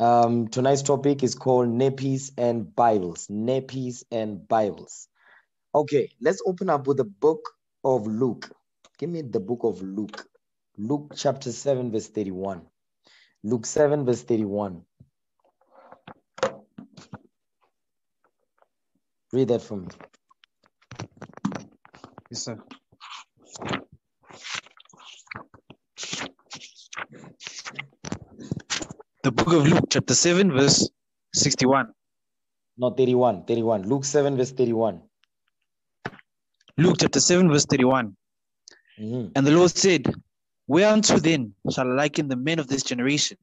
Um, tonight's topic is called nappies and Bibles. Nappies and Bibles. Okay, let's open up with the book of Luke. Give me the book of Luke. Luke chapter 7, verse 31. Luke 7, verse 31. Read that for me. Yes, sir. The book of Luke, chapter 7, verse 61. No, 31. 31. Luke 7, verse 31. Luke chapter 7, verse 31. Mhm. And the Lord said, Whereunto then shall I liken the men of this generation?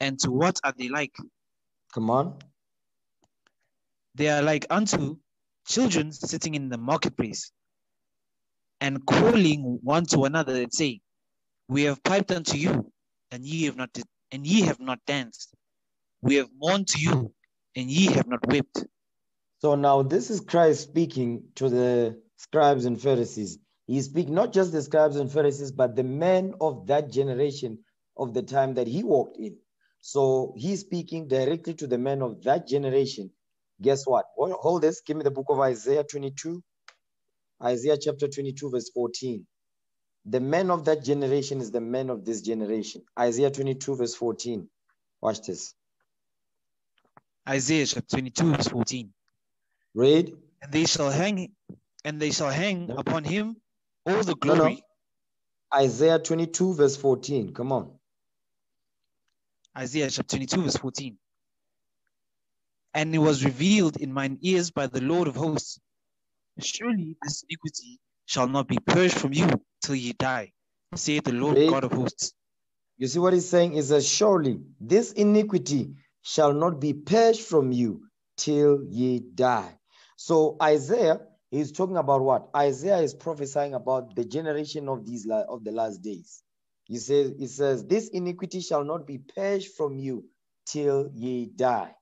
And to what are they like? Come on. They are like unto children sitting in the marketplace and calling one to another and saying, We have piped unto you, and ye have not and ye have not danced. We have mourned to you, and ye have not wept. So now this is Christ speaking to the scribes and Pharisees. He speaks not just the scribes and Pharisees, but the men of that generation of the time that he walked in. So he's speaking directly to the men of that generation. Guess what? Hold this. Give me the book of Isaiah 22. Isaiah chapter 22, verse 14. The men of that generation is the men of this generation. Isaiah 22, verse 14. Watch this. Isaiah chapter 22, verse 14. Read. And they shall hang, and they shall hang No. upon him all the No, no. glory. Isaiah 22, verse 14. Come on. Isaiah chapter 22, verse 14. And it was revealed in mine ears by the Lord of hosts. Surely this iniquity shall not be purged from you till ye die, saith the Lord Read. God of hosts. You see what he's saying is that surely this iniquity shall not be purged from you till ye die. So Isaiah is talking about what? Isaiah is prophesying about the generation of these of the last days. He says, he says, this iniquity shall not be purged from you till ye die.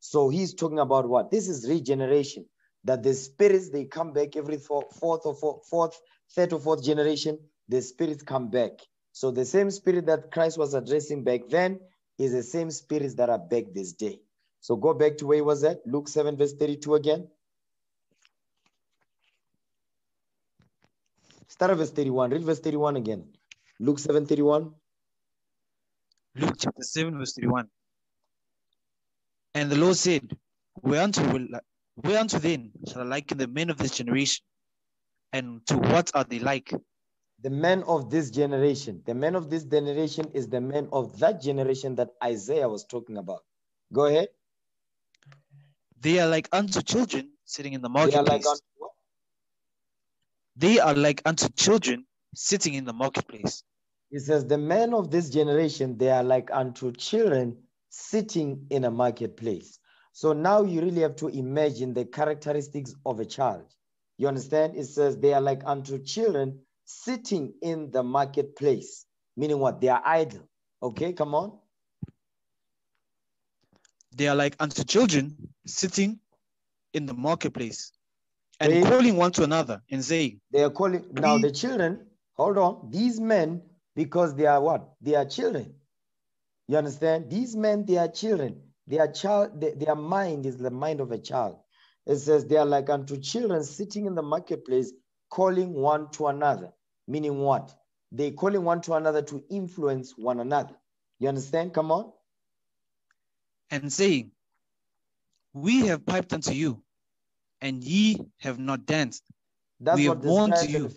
So he's talking about what? This is regeneration. That the spirits they come back every fourth or four- fourth, third or fourth generation, the spirit come back. So the same spirit that Christ was addressing back then is the same spirits that are back this day. So go back to where he was at, Luke 7, verse 32 again. Start at verse 31. Read verse 31 again. Luke 7, 31. Luke chapter 7, verse 31. And the Lord said, Whereunto, will, whereunto then shall I liken the men of this generation? And to what are they like? The men of this generation. The men of this generation is the men of that generation that Isaiah was talking about. Go ahead. They are like unto children sitting in the They are marketplace. like unto what? They are like unto children sitting in the marketplace. He says, The men of this generation, they are like unto children sitting in a marketplace. So now you really have to imagine the characteristics of a child. You understand? It says, They are like unto children sitting in the marketplace, meaning what? They are idle. Okay, come on. They are like unto children sitting in the marketplace and Read. calling one to another and saying, They are calling now the children, hold on, these men, because they are what? They are children. You understand? These men, they are children. Their child, their mind is the mind of a child. It says they are like unto children sitting in the marketplace, calling one to another. Meaning what? They calling one to another to influence one another. You understand? Come on. and saying, We have piped unto you, and ye have not danced. That's We what have warned scribes you.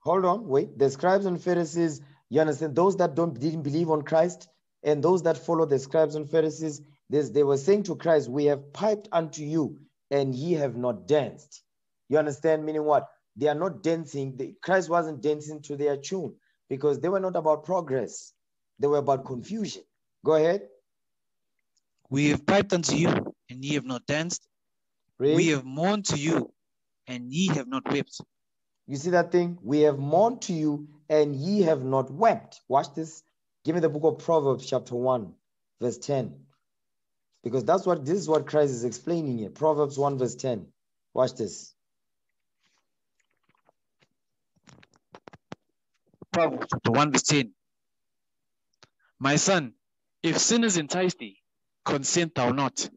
Hold on, wait. The scribes and Pharisees, you understand, those that don't didn't believe on Christ and those that follow the scribes and Pharisees, this, they were saying to Christ, We have piped unto you, and ye have not danced. You understand? Meaning what? They are not dancing. The, Christ wasn't dancing to their tune because they were not about progress. They were about confusion. Go ahead. We have piped unto you, and ye have not danced. We have mourned to you, and ye have not wept. You see that thing? We have mourned to you, and ye have not wept. Watch this. Give me the book of Proverbs, chapter 1, verse 10. Because that's what this is what Christ is explaining here. Proverbs 1, verse 10. Watch this. Proverbs chapter 1, verse 10. My son, if sinners entice thee, consent thou not.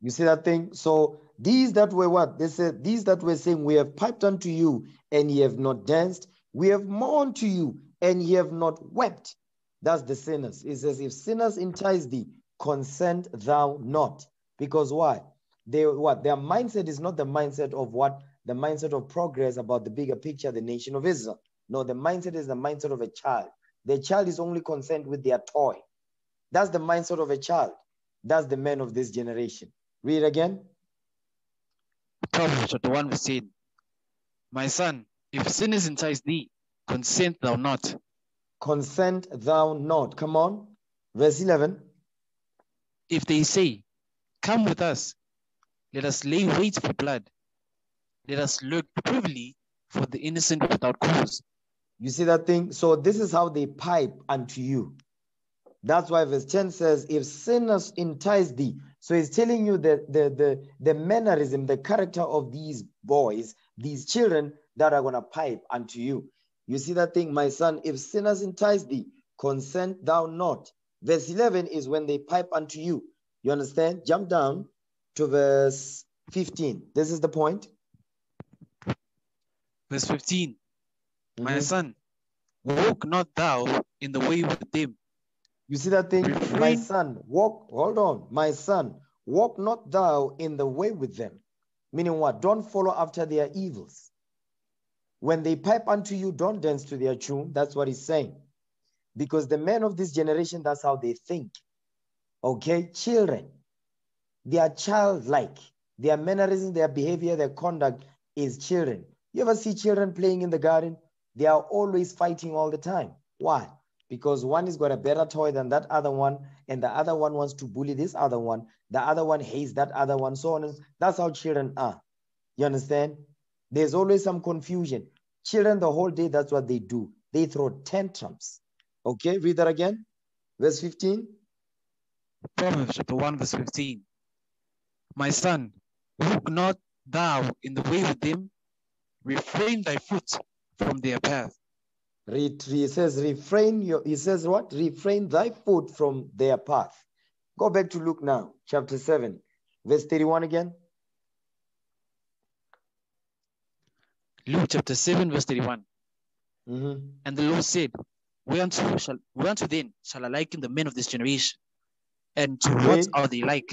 You see that thing? So these that were what? They said, these that were saying, We have piped unto you, and ye have not danced. We have mourned to you, and ye have not wept. That's the sinners. It says, If sinners entice thee, consent thou not. Because why? They what their mindset is not the mindset of what the mindset of progress about the bigger picture, the nation of Israel. No, the mindset is the mindset of a child. The child is only concerned with their toy. That's the mindset of a child. That's the man of this generation. Read again. Proverbs chapter 1 verse 10. My son, if sinners entice thee, consent thou not. Consent thou not. Come on. Verse 11. If they say, Come with us, let us lay wait for blood. Let us lurk privily for the innocent without cause. You see that thing? So this is how they pipe unto you. That's why verse 10 says, if sinners entice thee. So he's telling you that the, the, the mannerism, the character of these boys, these children that are going to pipe unto you. You see that thing, my son, if sinners entice thee, consent thou not. Verse 11 is when they pipe unto you. You understand? Jump down to verse 15. This is the point. Verse 15. My Mhm. son, walk not thou in the way with them. You see that thing? My son, walk, hold on. My son, walk not thou in the way with them. Meaning what? Don't follow after their evils. When they pipe unto you, don't dance to their tune. That's what he's saying. Because the men of this generation, that's how they think. Okay? Children, they are childlike. Their mannerism, their behavior, their conduct is children. You ever see children playing in the garden? They are always fighting all the time. Why? Because one has got a better toy than that other one, and the other one wants to bully this other one. The other one hates that other one. So on. That's how children are. You understand? There's always some confusion. Children, the whole day, that's what they do. They throw tantrums. Okay, read that again. Verse 15. Proverbs chapter 1 verse 15. My son, walk not thou in the way with them. Refrain thy foot from their path. He says, refrain your, he says what? Refrain thy foot from their path. Go back to Luke now, chapter 7, verse 31 again. Luke chapter 7 verse 31. Mhm. And the Lord said, Whereunto shall whereunto then shall I liken the men of this generation? And to what are they like?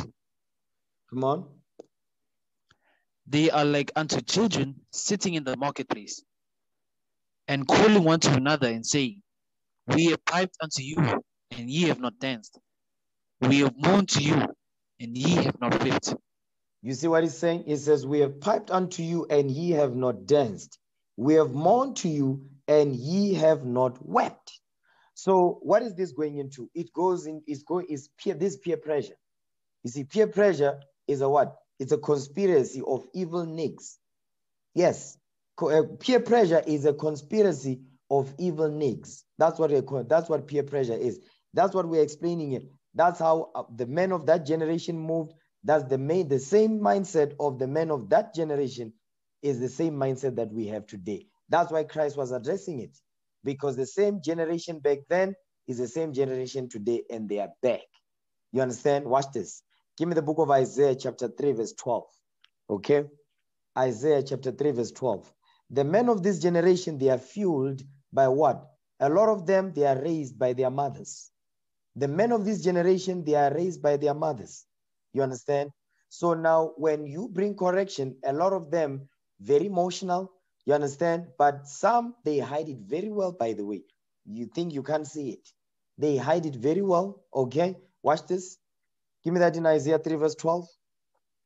Come on. They are like unto children sitting in the marketplace, and calling one to another and saying, We have piped unto you, and ye have not danced. We have mourned to you, and ye have not wept. You see what he's saying? He says, We have piped unto you, and ye have not danced. We have mourned to you, and ye have not wept. So, what is this going into? It goes in, it's going, is peer, this peer pressure. You see, peer pressure is a what? It's a conspiracy of evil nicks. Yes, uh, peer pressure is a conspiracy of evil nicks. That's what we call. That's what peer pressure is. That's what we're explaining it. That's how uh, the men of that generation moved. That's the main, the same mindset of the men of that generation is the same mindset that we have today. That's why Christ was addressing it, because the same generation back then is the same generation today, and they are back. You understand? Watch this. Give me the book of Isaiah, chapter 3, verse 12. Okay? Isaiah chapter 3, verse 12. The men of this generation, they are fueled by what? A lot of them, they are raised by their mothers. The men of this generation, they are raised by their mothers. You understand? So now, when you bring correction, a lot of them very emotional. You understand? But some they hide it very well. By the way, you think you can't see it? They hide it very well. Okay, watch this. Give me that in Isaiah 3, verse 12.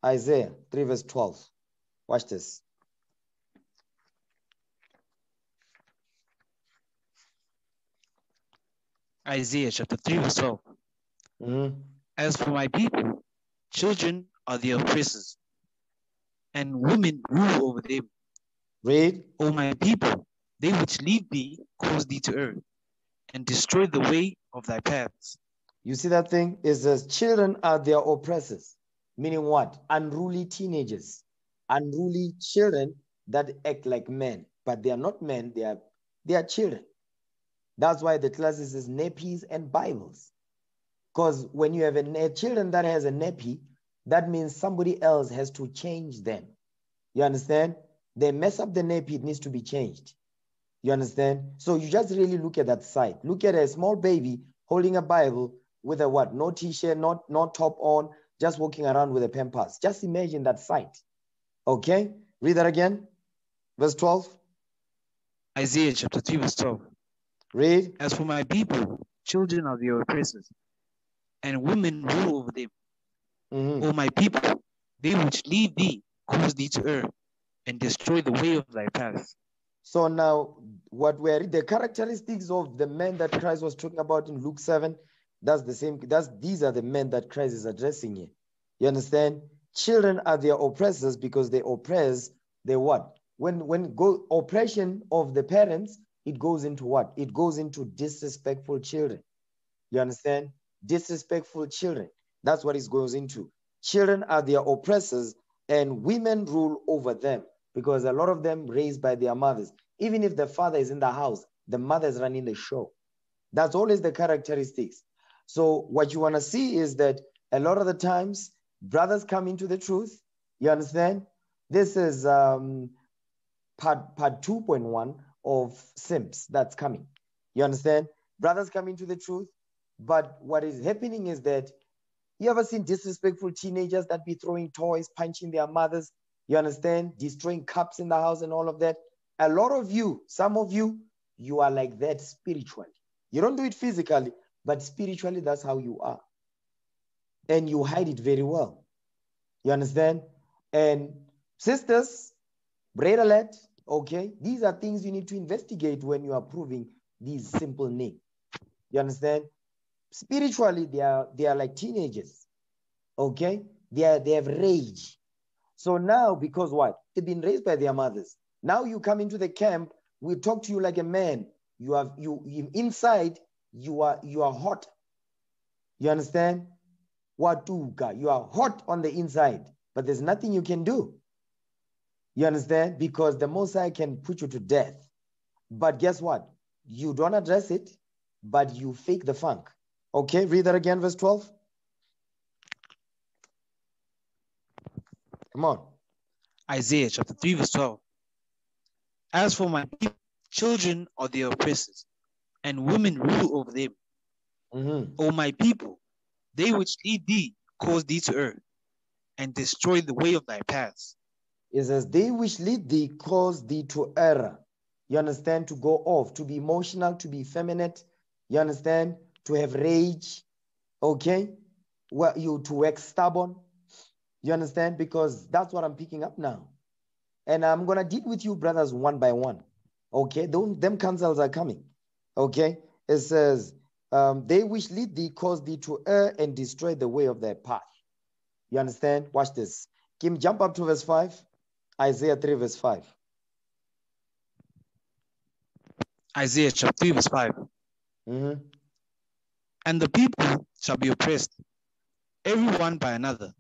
Isaiah 3, verse 12. Watch this. Isaiah chapter 3, verse 12. Mhm. As for my people, children are their oppressors, and women rule over them. Read. O my people, they which lead thee cause thee to err, and destroy the way of thy paths. You see that thing? It says children are their oppressors, meaning what? Unruly teenagers, unruly children that act like men, but they are not men, they are they are children. That's why the classes is nappies and Bibles. Because when you have a na- children that has a nappy, that means somebody else has to change them. You understand? They mess up the nappy, it needs to be changed. You understand? So you just really look at that side. Look at a small baby holding a Bible with a what? No t-shirt, not not top on, just walking around with a pampers. Just imagine that sight. Okay? Read that again. Verse 12. Isaiah chapter 3, verse 12. Read. As for my people, children of their oppressors, and women rule over them. Mhm. O my people, they which lead thee cause thee to err, and destroy the way of thy path. So now, what were the characteristics of the men that Christ was talking about in Luke 7? That's the same. That's these are the men that Christ is addressing here. You understand? Children are their oppressors because they oppress they what? When when go oppression of the parents, it goes into what? It goes into disrespectful children. You understand? Disrespectful children. That's what it goes into. Children are their oppressors, and women rule over them because a lot of them raised by their mothers. Even if the father is in the house, the mother is running the show. That's always the characteristics. So what you want to see is that a lot of the times brothers come into the truth. You understand? This is um, part part 2.1 of Sims that's coming. You understand? Brothers come into the truth, but what is happening is that you ever seen disrespectful teenagers that be throwing toys, punching their mothers? You understand? Destroying cups in the house and all of that. A lot of you, some of you, you are like that spiritually. You don't do it physically, but spiritually, that's how you are. And you hide it very well. You understand? And sisters, braid alert, okay? These are things you need to investigate when you are proving these simple names. You understand? Spiritually, they are they are like teenagers. Okay? They are they have rage. So now, because what? They've been raised by their mothers. Now you come into the camp, we talk to you like a man. You have you, you inside, you are you are hot. You understand? Watuka, you are hot on the inside, but there's nothing you can do. You understand? Because the Messiah can put you to death. But guess what? You don't address it, but you fake the funk. Okay, read that again, verse 12. Come on. Isaiah chapter 3, verse 12. As for my people, children are their oppressors, and women rule over them. Mhm. O my people, they which lead thee cause thee to err, and destroy the way of thy paths. It says, They which lead thee cause thee to err. You understand? To go off, to be emotional, to be effeminate. You understand? To have rage. Okay? Well, you to wax stubborn. You understand? Because that's what I'm picking up now. And I'm gonna deal with you, brothers, one by one. Okay, Don't, them counsels are coming. Okay, it says, um, They which lead thee cause thee to err and destroy the way of their path. You understand? Watch this. Kim, jump up to verse 5. Isaiah 3, verse 5. Isaiah chapter 3, verse 5. Mhm. And the people shall be oppressed, every one by another,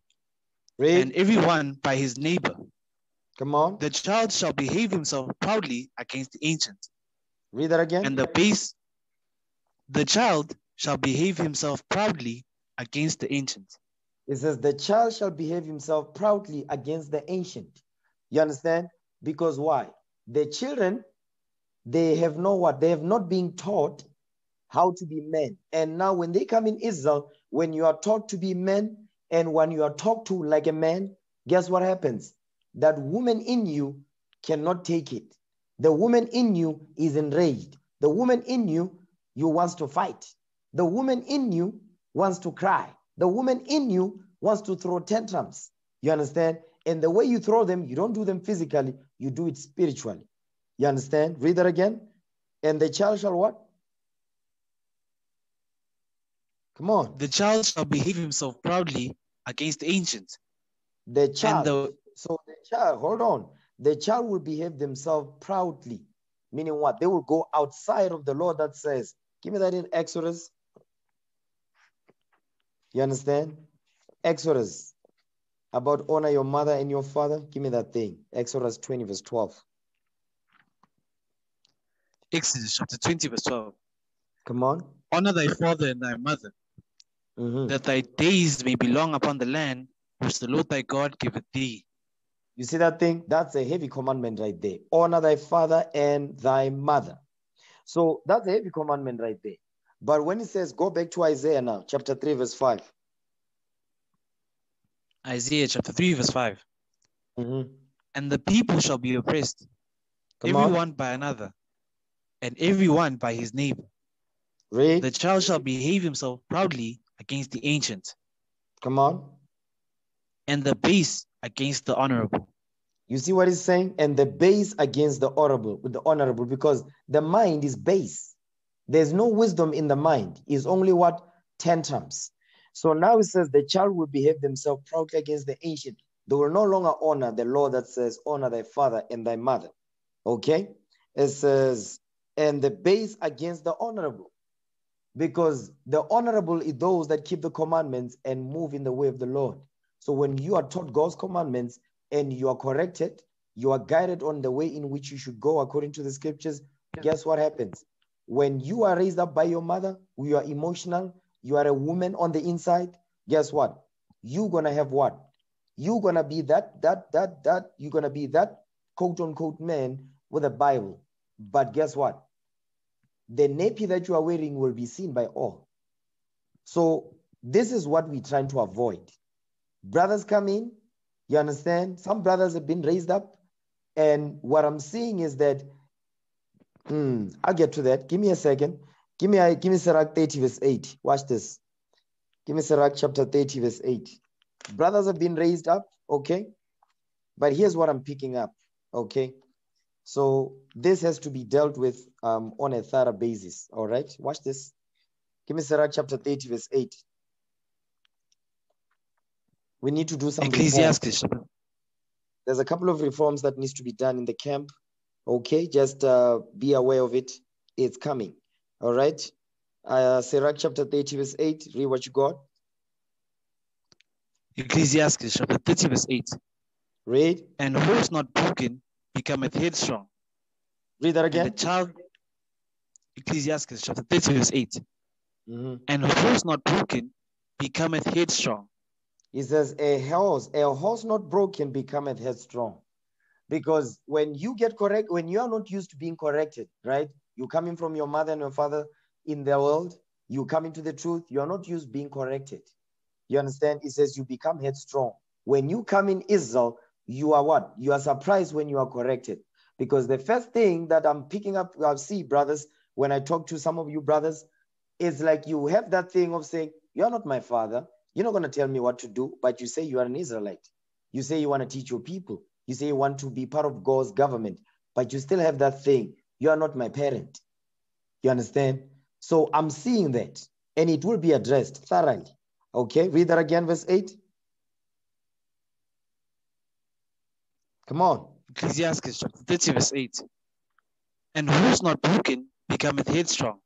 Read. and every one by his neighbor. Come on. The child shall behave himself proudly against the ancient, Read that again. and the base. The child shall behave himself proudly against the ancient. It says, The child shall behave himself proudly against the ancient. You understand? Because why? The children, they have no what? They have not been taught how to be men. And now, when they come in Israel, when you are taught to be men and when you are talked to like a man, guess what happens? That woman in you cannot take it. The woman in you is enraged. The woman in you, you wants to fight. The woman in you wants to cry. The woman in you wants to throw tantrums. You understand? And the way you throw them, you don't do them physically, you do it spiritually. You understand? Read that again. And the child shall what? Come on. The child shall behave himself proudly against the ancient, The child. the- so the child, hold on. The child will behave themselves proudly. Meaning what? They will go outside of the law that says, give me that in Exodus. You understand? Exodus about honor your mother and your father. Give me that thing. Exodus 20, verse 12. Exodus chapter 20, verse 12. Come on. Honor thy father and thy mother, Mhm. that thy days may be long upon the land which the Lord thy God giveth thee. You see that thing? That's a heavy commandment right there. Honor thy father and thy mother. So that's a heavy commandment right there. But when it says, go back to Isaiah now, chapter 3, verse 5. Isaiah chapter 3, verse 5. Mhm. And the people shall be oppressed, Come on, by another, and everyone by his neighbor. read. The child shall behave himself proudly against the ancient, Come on. and the base against the honorable. You see what he's saying? And the base against the honorable, with the honorable, because the mind is base. There's no wisdom in the mind. It's only what? Tantrums. So now it says the child will behave themselves proudly against the ancient. They will no longer honor the law that says, honor thy father and thy mother. Okay? It says, and the base against the honorable. Because the honorable is those that keep the commandments and move in the way of the Lord. So when you are taught God's commandments, and you are corrected, you are guided on the way in which you should go according to the scriptures, guess what happens? When you are raised up by your mother, you are emotional, you are a woman on the inside, guess what? You're gonna have what? You're gonna be that, that, that, that, you're gonna be that quote unquote man with a Bible. But guess what? The nappy that you are wearing will be seen by all. So this is what we're trying to avoid. Brothers come in, you understand? Some brothers have been raised up. And what I'm seeing is that, hmm, I'll get to that. Give me a second. Give me, a, give me Sirach 30, verse 8. Watch this. Give me Sirach chapter 30, verse 8. Brothers have been raised up, okay? But here's what I'm picking up, okay? So this has to be dealt with um, on a thorough basis, all right? Watch this. Give me Sirach chapter 30, verse 8. We need to do some. Ecclesiastes There's a couple of reforms that needs to be done in the camp. Okay, just uh, be aware of it. It's coming. All right. Uh, Sirach chapter 30, verse 8. Read what you got. Ecclesiastes chapter 30, verse 8. Read. And who's not broken becometh headstrong. Read that And the child, Ecclesiastes chapter 30, verse 8. Mhm. And horse not broken becometh headstrong. He says, a horse, a horse not broken becometh headstrong. Because when you get correct, when you are not used to being corrected, right? You're coming from your mother and your father in the world, you come into the truth, you are not used being corrected. You understand? He says you become headstrong. When you come in Israel, you are what? You are surprised when you are corrected. Because the first thing that I'm picking up, I see, brothers, when I talk to some of you brothers, is like you have that thing of saying, You're not my father. You're not going to tell me what to do, but you say you are an Israelite. You say you want to teach your people. You say you want to be part of God's government, but you still have that thing. You are not my parent. You understand? So I'm seeing that, and it will be addressed thoroughly. Okay, read that again, verse 8. Come on. Ecclesiastes chapter 30, verse 8. And who's not broken becometh headstrong.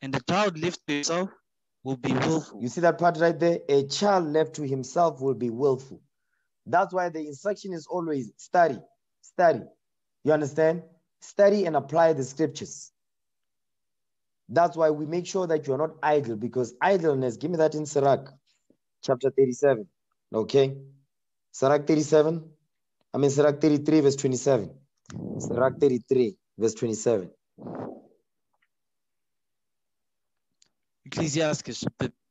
And the child left to himself will be willful. You see that part right there? A child left to himself will be willful. That's why the instruction is always study, study. You understand? Study and apply the scriptures. That's why we make sure that you're not idle because idleness, give me that in Sirach chapter 37. Okay? Sirach 37. I mean, Sirach 33, verse 27. Sirach 33, verse 27. Ecclesiastes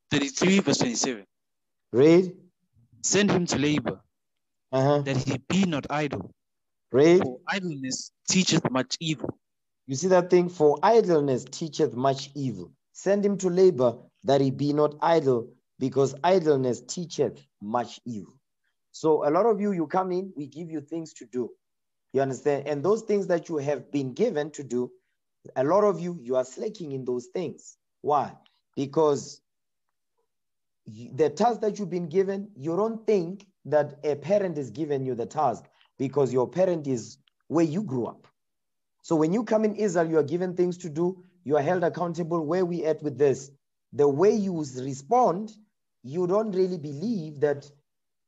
33, verse 27. Read. Send him to labor, Uh-huh. that he be not idle. Read. For idleness teacheth much evil. You see that thing? For idleness teacheth much evil. Send him to labor that he be not idle, because idleness teacheth much evil. So a lot of you, you come in, we give you things to do. You understand? And those things that you have been given to do, a lot of you, you are slacking in those things. Why? Because the task that you've been given, you don't think that a parent is giving you the task because your parent is where you grew up. So when you come in Israel, you are given things to do, you are held accountable. Where we at with this? The way you respond, you don't really believe that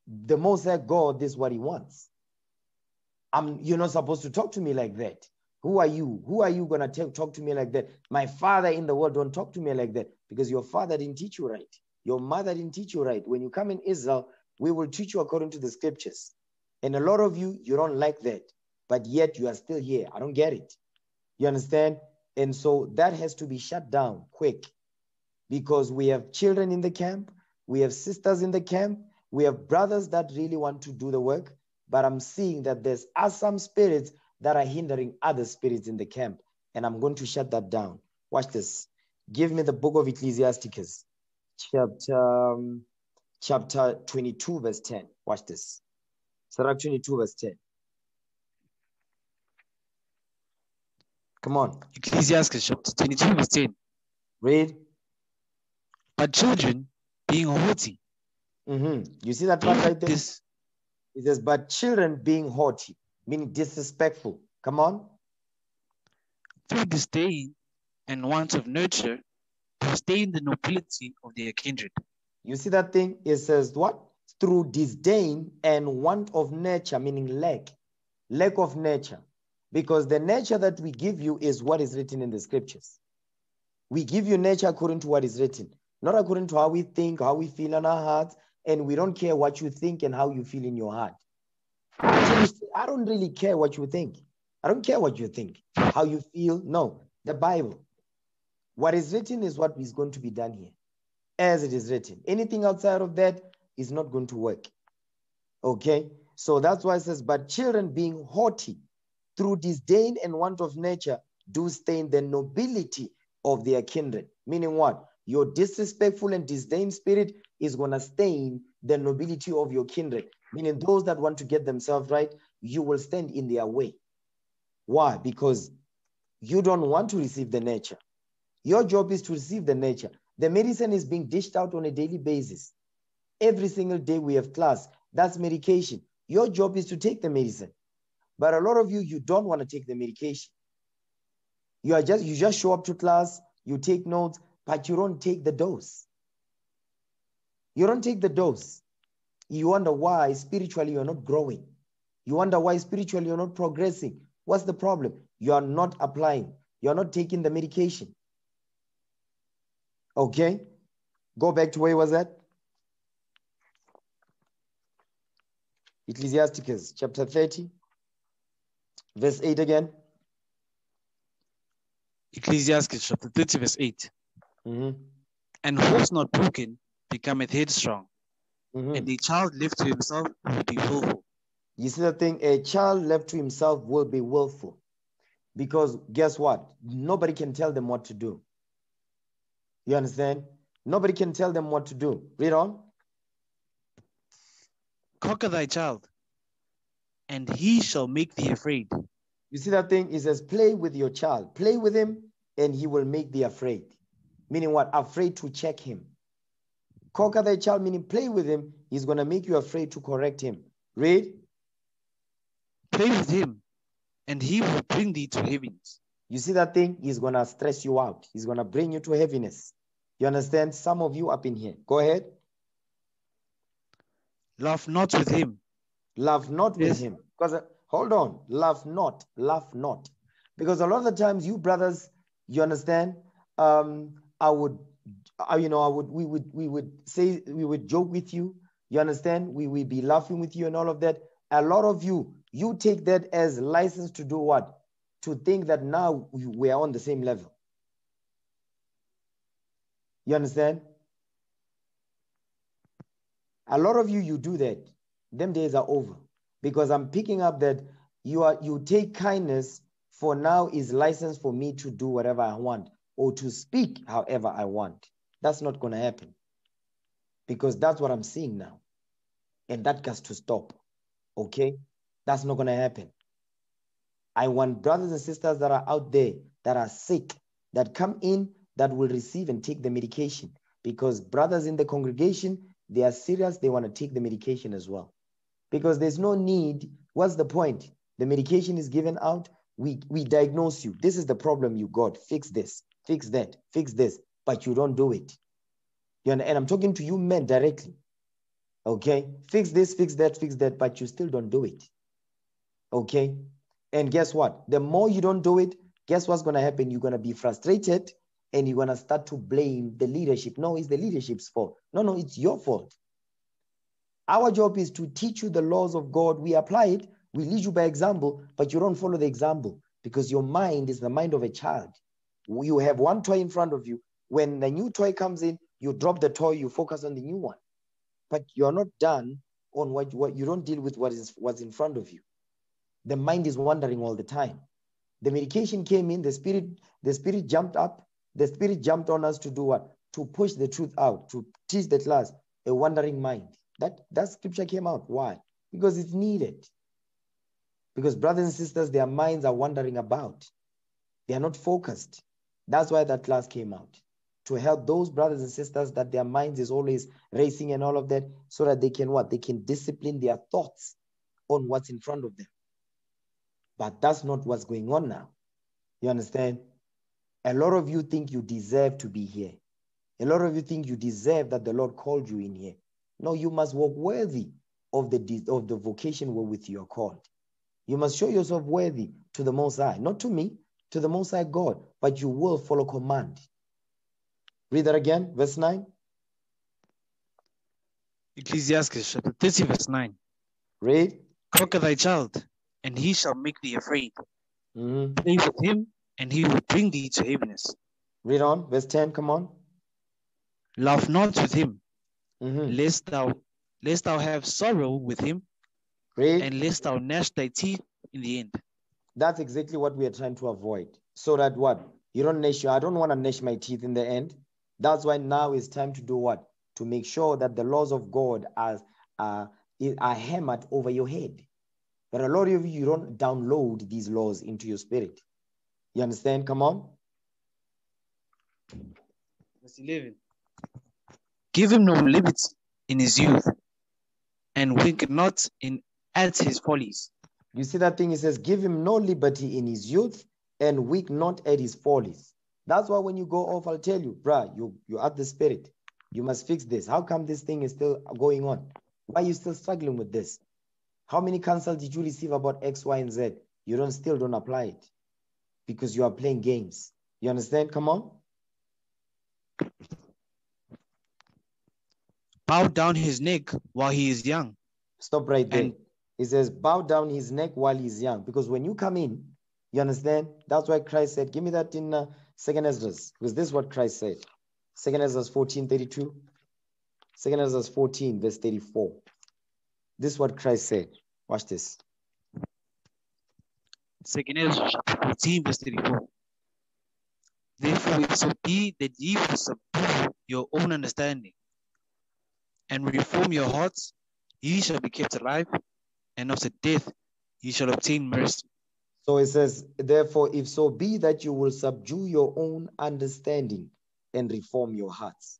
the Most High God, is what He wants. I'm, you're not supposed to talk to me like that. Who are you? Who are you gonna talk to me like that? My father in the world don't talk to me like that because your father didn't teach you right. your mother didn't teach you right. When you come in Israel, we will teach you according to the scriptures. And a lot of you, you don't like that, but yet you are still here. I don't get it. You understand? And so that has to be shut down quick because we have children in the camp, we have sisters in the camp, we have brothers that really want to do the work, but I'm seeing that there's are some spirits that are hindering other spirits in the camp, and I'm going to shut that down. Watch this. Give me the book of Ecclesiasticus, chapter um, chapter 22, verse 10. Watch this. Sirach 22, verse 10. Come on, Ecclesiastes chapter 22, verse 10. read. But children, being haughty, Mhm. You see that part right there? this It says, but children being haughty, meaning disrespectful. Come on. through disdain and want of nurture, disdain the nobility of their kindred. You see that thing? It says what? Through disdain and want of nature, meaning lack, lack of nature. Because the nature that we give you is what is written in the scriptures. We give you nature according to what is written, not according to how we think, how we feel in our hearts, and we don't care what you think and how you feel in your heart. I don't really care what you think. I don't care what you think, how you feel. No, the Bible. What is written is what is going to be done here as it is written. Anything outside of that is not going to work. Okay? So that's why it says, but children being haughty through disdain and want of nature do stain the nobility of their kindred. Meaning what? Your disrespectful and disdain spirit is going to stain the nobility of your kindred. Meaning those that want to get themselves right, you will stand in their way. Why? Because you don't want to receive the nature. Your job is to receive the nature. The medicine is being dished out on a daily basis. Every single day we have class. That's medication. Your job is to take the medicine. But a lot of you, you don't want to take the medication. You are just you just show up to class, you take notes, but you don't take the dose. You don't take the dose. You wonder why spiritually you're not growing. You wonder why spiritually you're not progressing. What's the problem? You are not applying. You're not taking the medication. Okay. Go back to where was that? Ecclesiasticus chapter 30, verse 8 again. Ecclesiastes chapter 30, verse 8. Mhm, And horse not broken becometh headstrong, mhm. and a child left to himself will be willful. You see the thing? A child left to himself will be willful. Because guess what? Nobody can tell them what to do. You understand? Nobody can tell them what to do. Read on. Conquer thy child, and he shall make thee afraid. You see that thing? It says, play with your child. Play with him, and he will make thee afraid. Meaning what? Afraid to check him. Conquer thy child, meaning play with him. He's going to make you afraid to correct him. Read. Play with him, and he will bring thee to heavens. You see that thing? He's going to stress you out. He's going to bring you to heaviness. You understand? Some of you up in here. Go ahead. Laugh not with him, Laugh not with him. Because, uh, hold on. Laugh not. Laugh not. Because a lot of the times, you brothers, you understand? Um, I would, uh, you know, I would, we would, we would say, we would joke with you. You understand? We would be laughing with you and all of that. A lot of you, you take that as license to do what? To think that now we we are on the same level. You understand? A lot of you, you do that. Them days are over because I'm picking up that you are you take kindness for now is license for me to do whatever I want or to speak however I want. That's not going to happen because that's what I'm seeing now, and that has to stop. Okay, that's not going to happen. I want brothers and sisters that are out there that are sick that come in that will receive and take the medication because brothers in the congregation they are serious they want to take the medication as well because there's no need what's the point the medication is given out we we diagnose you this is the problem you got fix this fix that fix this but you don't do it you and i'm talking to you men directly okay fix this fix that fix that but you still don't do it okay and guess what the more you don't do it guess what's going to happen you're going to be frustrated and you're gonna start to blame the leadership. No, it's the leadership's fault. No, no, it's your fault. Our job is to teach you the laws of God. We apply it, we lead you by example, but you don't follow the example because your mind is the mind of a child. You have one toy in front of you. When the new toy comes in, you drop the toy, you focus on the new one. But you're not done on what, what you don't deal with what is what's in front of you. The mind is wandering all the time. The medication came in, the spirit, the spirit jumped up, the spirit jumped on us to do what? To push the truth out, to teach the class a wandering mind. That that scripture came out. Why? Because it's needed. Because brothers and sisters, their minds are wandering about. They are not focused. That's why that class came out. To help those brothers and sisters that their minds is always racing and all of that, so that they can what? They can discipline their thoughts on what's in front of them. But that's not what's going on now. You understand? A lot of you think you deserve to be here. A lot of you think you deserve that the Lord called you in here. No, you must walk worthy of the, of the vocation wherewith you are called. You must show yourself worthy to the Most High, not to me, to the Most High God, but you will follow command. Read that again, verse 9. Ecclesiastes chapter 30, verse 9. Read. Conquer thy child, and he shall make thee afraid. Mhm. Play with him, and he will bring thee to heaviness. Read on, verse 10, come on. Laugh not with him, Mhm. lest thou lest thou have sorrow with him, Read. and lest thou gnash thy teeth in the end. That's exactly what we are trying to avoid. So that what? You don't gnash your, I don't want to gnash my teeth in the end. That's why now it's time to do what? To make sure that the laws of God are, are, are hammered over your head. But a lot of you, you don't download these laws into your spirit. You understand? Come on. Verse 11. Give him no liberty in his youth, and wink not in at his follies. You see that thing? He says, Give him no liberty in his youth and weak not at his follies. That's why when you go off, I'll tell you, bruh, you, you're at the spirit. You must fix this. How come this thing is still going on? Why are you still struggling with this? How many counsel did you receive about X, Y, and Z? You don't still don't apply it because you are playing games. You understand? Come on. Bow down his neck while he is young. Stop right there. And- He says, bow down his neck while he's young. Because when you come in, you understand? That's why Christ said, give me that in uh, Second Esdras. Because this is what Christ said. Second Esdras 14, 32. Second Esdras 14, verse 34. This is what Christ said. Watch this. Second Ezra chapter 14, verse 34. Therefore, if so be that ye will subdue your own understanding and reform your hearts, ye shall be kept alive, and after death ye shall obtain mercy. So it says, therefore, if so be that you will subdue your own understanding and reform your hearts.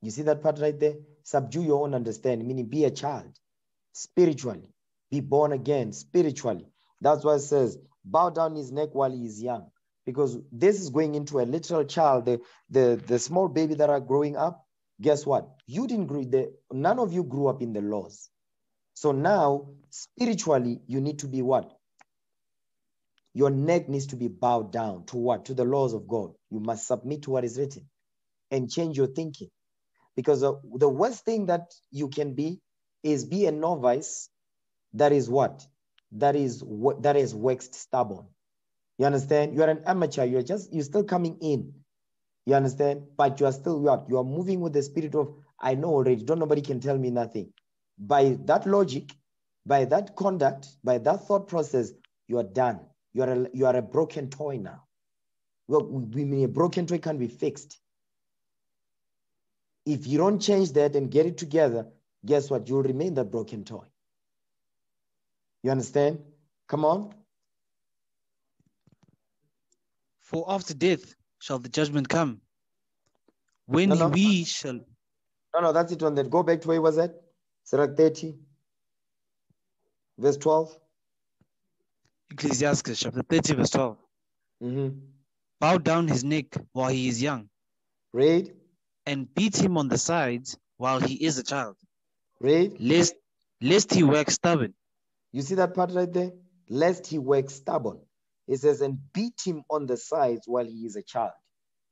You see that part right there? Subdue your own understanding, meaning be a child spiritually, be born again spiritually. That's why it says, bow down his neck while he is young. Because this is going into a literal child, the, the, the small baby that are growing up. Guess what? You didn't grow, the, none of you grew up in the laws. So now, spiritually, you need to be what? Your neck needs to be bowed down to what? To the laws of God. You must submit to what is written and change your thinking. Because the worst thing that you can be is be a novice that is what? That is what that is waxed stubborn. You understand? You are an amateur. You're just you're still coming in. You understand? But you are still what? You are moving with the spirit of I know already. Don't nobody can tell me nothing. By that logic, by that conduct, by that thought process, you are done. You are a, you are a broken toy now. Well, we mean a broken toy can be fixed. If you don't change that and get it together, guess what? You'll remain that broken toy. You understand? Come on. For after death shall the judgment come, when No, no. we shall No, no, that's it on that. Go back to where was that? Sirach 30, verse 12. Ecclesiastes chapter 30, verse 12. Mhm. Bow down his neck while he is young, Read, and beat him on the sides while he is a child, read. lest lest he work stubborn. You see that part right there? Lest he work stubborn. It says, and beat him on the sides while he is a child.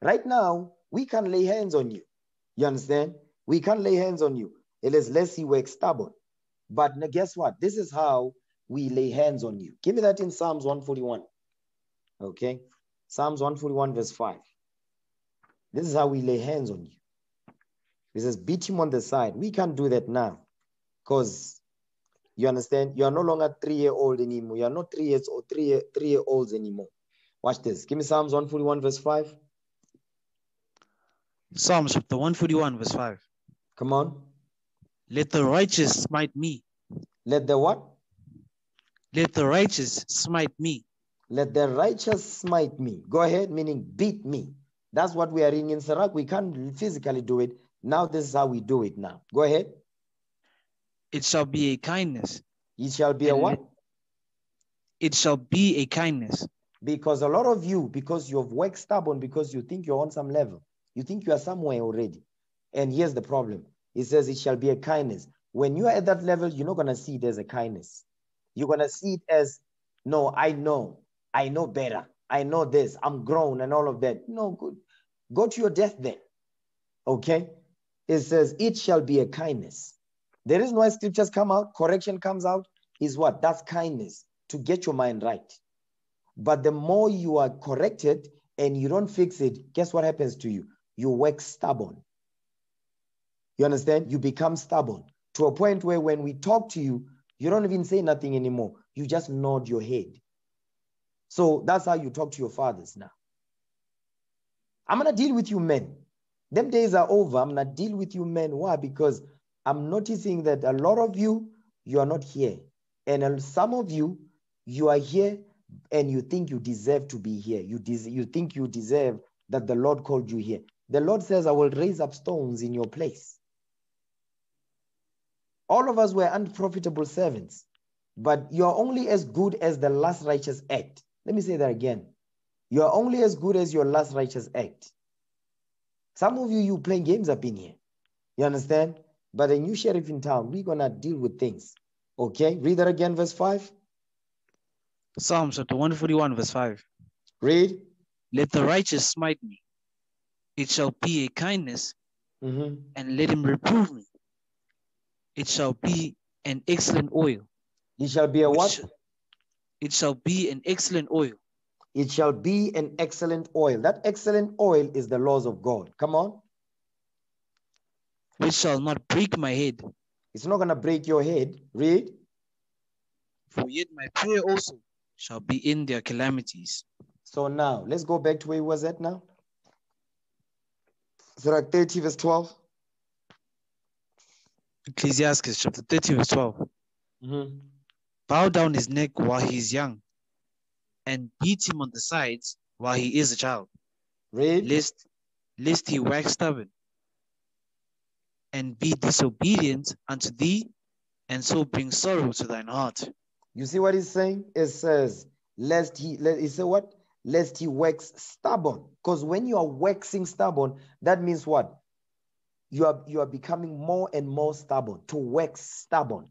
Right now, we can't lay hands on you. You understand? We can't lay hands on you. It is less he works stubborn. But now guess what? This is how we lay hands on you. Give me that in Psalms 141. Okay. Psalms 141, verse 5. This is how we lay hands on you. He says, beat him on the side. We can't do that now because you understand, you are no longer three year old anymore. You are not three years or three year, three year olds anymore. Watch this. Give me Psalms 141, verse 5. Psalms chapter 141, verse 5. Come on. Let the righteous smite me. Let the what? Let the righteous smite me. Let the righteous smite me. Go ahead, meaning beat me. That's what we are in in Sirach. We can't physically do it. Now this is how we do it now. Go ahead. It shall be a kindness. It shall be a And what? It shall be a kindness. Because a lot of you, because you've worked stubborn, because you think you're on some level, you think you are somewhere already. And here's the problem. It says it shall be a kindness. When you are at that level, you're not gonna see it as a kindness. You're gonna see it as, no, I know, I know better. I know this, I'm grown and all of that. No, good. Go to your death then. Okay? It says, it shall be a kindness. The reason why scriptures come out, correction comes out, is what? That's kindness to get your mind right. But the more you are corrected and you don't fix it, guess what happens to you? You work stubborn. You understand? You become stubborn to a point where when we talk to you, you don't even say nothing anymore. You just nod your head. So that's how you talk to your fathers now. I'm going to deal with you men. Them days are over. I'm going to deal with you men. Why? Because I'm noticing that a lot of you, you are not here. And some of you, you are here and you think you deserve to be here. You, des- you think you deserve that the Lord called you here. The Lord says, I will raise up stones in your place. All of us were unprofitable servants, but you are only as good as the last righteous act. Let me say that again. You are only as good as your last righteous act. Some of you, you playing games up in here. You understand? But a new sheriff in town, we're gonna deal with things. Okay, read that again, verse 5. Psalms chapter 141, verse 5. Read. Let the righteous smite me. It shall be a kindness, Mhm. and let him reprove me. It shall be an excellent oil. It shall be a what? It shall be an excellent oil, It shall be an excellent oil. That excellent oil is the laws of God. Come on. which shall not break my head. It's not gonna break your head. Read. For yet my prayer also shall be in their calamities. So now let's go back to where he was at now. Sirach 30, verse 12. Ecclesiasticus chapter 30, verse 12. Mhm. Bow down his neck while he is young, and beat him on the sides while he is a child, Read. lest, lest he wax stubborn and be disobedient unto thee, and so bring sorrow to thine heart. You see what he's saying? It says, lest he, let, he say what? Lest he wax stubborn. Because when you are waxing stubborn, that means what? You are you are becoming more and more stubborn. To wax stubborn,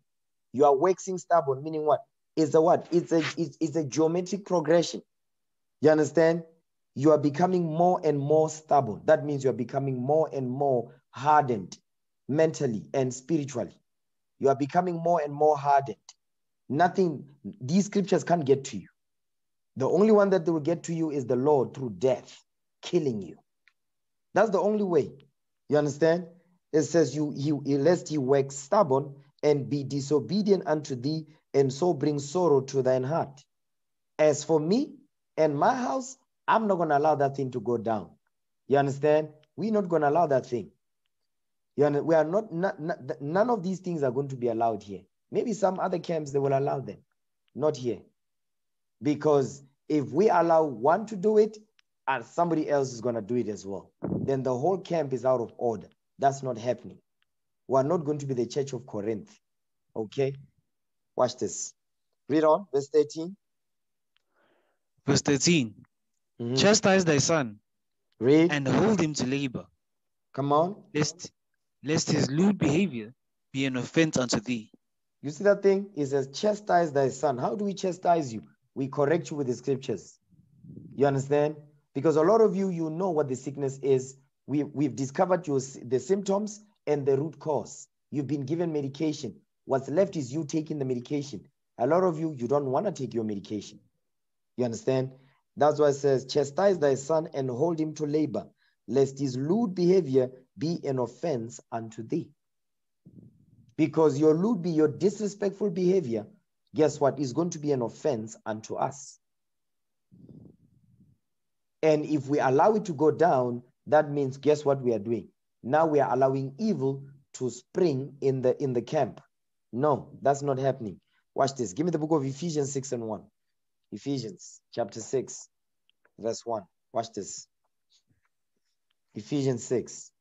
you are waxing stubborn. Meaning what? It's a what? It's a it's, it's a geometric progression. You understand? You are becoming more and more stubborn. That means you are becoming more and more hardened mentally and spiritually. You are becoming more and more hardened nothing these scriptures can't get to you the only one that they will get to you is the lord through death killing you that's the only way you understand? It says you he lest he wax stubborn and be disobedient unto thee and so bring sorrow to thine heart. As for me and my house i'm not going to allow that thing to go down. You understand? We're not going to allow that thing. You under- we are not, not, not none of these things are going to be allowed here. Maybe some other camps they will allow them, not here. Because if we allow one to do it and somebody else is going to do it as well, then the whole camp is out of order. That's not happening. We are not going to be the church of Corinth. Okay? Watch this. Read on, verse 13. Verse 13 Mhm. Chastise thy son Read. and hold him to labor, Come on. lest, lest his lewd behavior be an offense unto thee. You see that thing? It says, chastise thy son. How do we chastise you? We correct you with the scriptures. You understand? Because a lot of you, you know what the sickness is. We, we've discovered your, the symptoms and the root cause. You've been given medication. What's left is you taking the medication. A lot of you, you don't want to take your medication. You understand? That's why it says, chastise thy son and hold him to labor, lest his lewd behavior be an offense unto thee. Because your lewd be your disrespectful behavior, guess what? Is going to be an offense unto us. And if we allow it to go down, that means guess what we are doing? Now we are allowing evil to spring in the in the camp. No, that's not happening. Watch this. Give me the book of Ephesians 6 and 1. Ephesians chapter 6, verse 1. Watch this. Ephesians 6,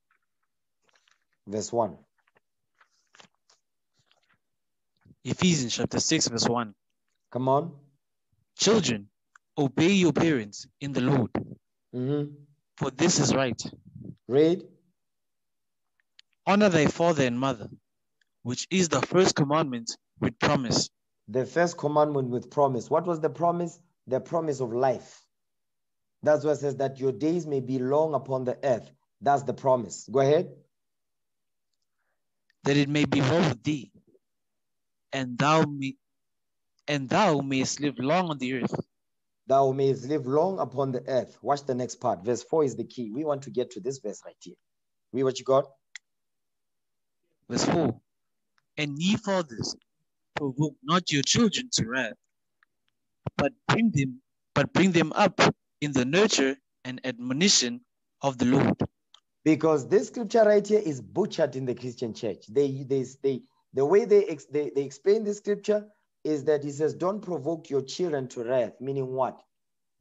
verse 1. Ephesians chapter 6, verse 1. Come on. Children, obey your parents in the Lord, Mhm. for this is right. Read. Honor thy father and mother, which is the first commandment with promise, The first commandment with promise. What was the promise? The promise of life. That's what it says that your days may be long upon the earth. That's the promise. Go ahead. that it may be well with thee, and thou may, and thou mayest live long on the earth. Thou mayest live long upon the earth. Watch the next part. Verse 4 is the key. We want to get to this verse right here. Read what you got. Verse 4. And ye fathers, provoke not your children to wrath, but bring them, but bring them up in the nurture and admonition of the Lord. because this scripture right here is butchered in the Christian church. They, they, they, the way they, they, they explain this scripture is that he says, don't provoke your children to wrath, meaning what?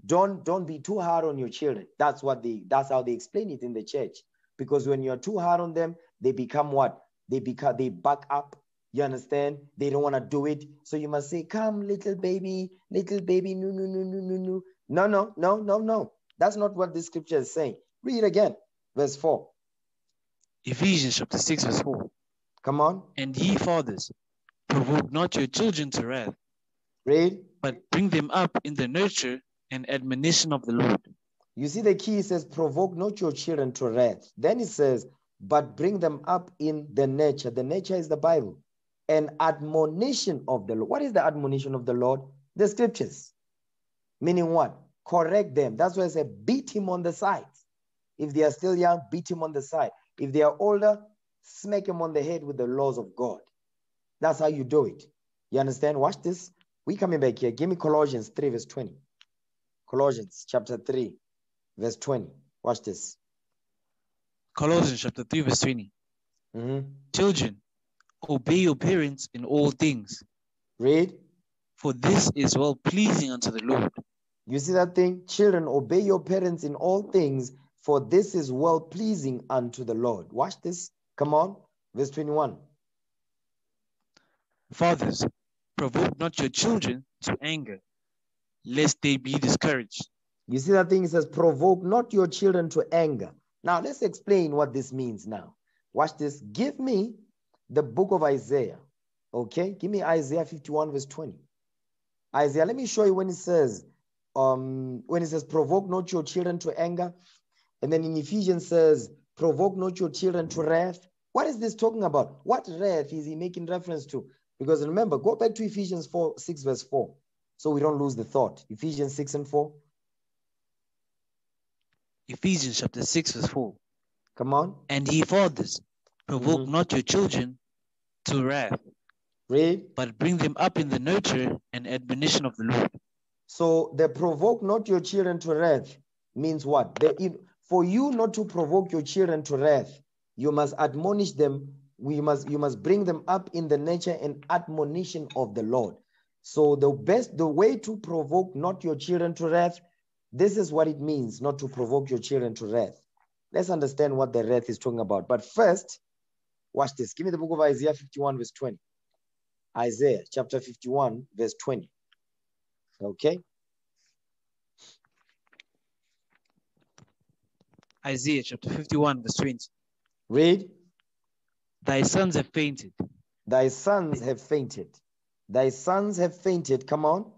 Don't, don't be too hard on your children. That's what they, that's how they explain it in the church. Because when you're too hard on them, they become what? They become, they back up. You understand? They don't want to do it. So you must say, come little baby, little baby, no, no, no, no, no, no. No, no, no, no, no. That's not what the scripture is saying. Read again, verse 4. Ephesians chapter 6, verse 4. Come on. And ye fathers, provoke not your children to wrath, Read. but bring them up in the nurture and admonition of the Lord. You see the key says, provoke not your children to wrath. Then it says, but bring them up in the nature. The nature is the Bible. An admonition of the Lord. What is the admonition of the Lord? The scriptures. Meaning what? Correct them. That's why I say beat him on the side. If they are still young, beat him on the side. If they are older, smack him on the head with the laws of God. That's how you do it. You understand? Watch this. We coming back here. Give me Colossians 3, verse 20. Colossians chapter 3, verse 20. Watch this. Colossians chapter 3, verse 20. Mhm. Children, obey your parents in all things, Read. for this is well pleasing unto the Lord. You see that thing? Children, obey your parents in all things, for this is well pleasing unto the Lord. Watch this. Come on. Verse 21. Fathers, provoke not your children to anger, lest they be discouraged. You see that thing? It says, provoke not your children to anger. Now, let's explain what this means now. Watch this. Give me the book of Isaiah. Okay? Give me Isaiah 51, verse 20. Isaiah, let me show you when it says, um, when it says, provoke not your children to anger. And then in Ephesians says, provoke not your children to wrath. What is this talking about? What wrath is he making reference to? Because remember, go back to Ephesians 4, 6, verse 4. So we don't lose the thought. Ephesians 6 and 4. Ephesians chapter 6, verse 4. Come on. And ye fathers, provoke Mhm. not your children to wrath, Read. but bring them up in the nurture and admonition of the Lord. So the provoke not your children to wrath means what? For you not to provoke your children to wrath, you must admonish them. We must you must bring them up in the nature and admonition of the Lord. So the best the way to provoke not your children to wrath, this is what it means not to provoke your children to wrath. Let's understand what the wrath is talking about. But first, watch this. Give me the book of Isaiah 51, verse 20. Isaiah chapter 51, verse 20. Okay. Isaiah chapter 51, verse 20. Read. Thy sons have fainted, Thy sons have fainted. Thy sons have fainted. Come on.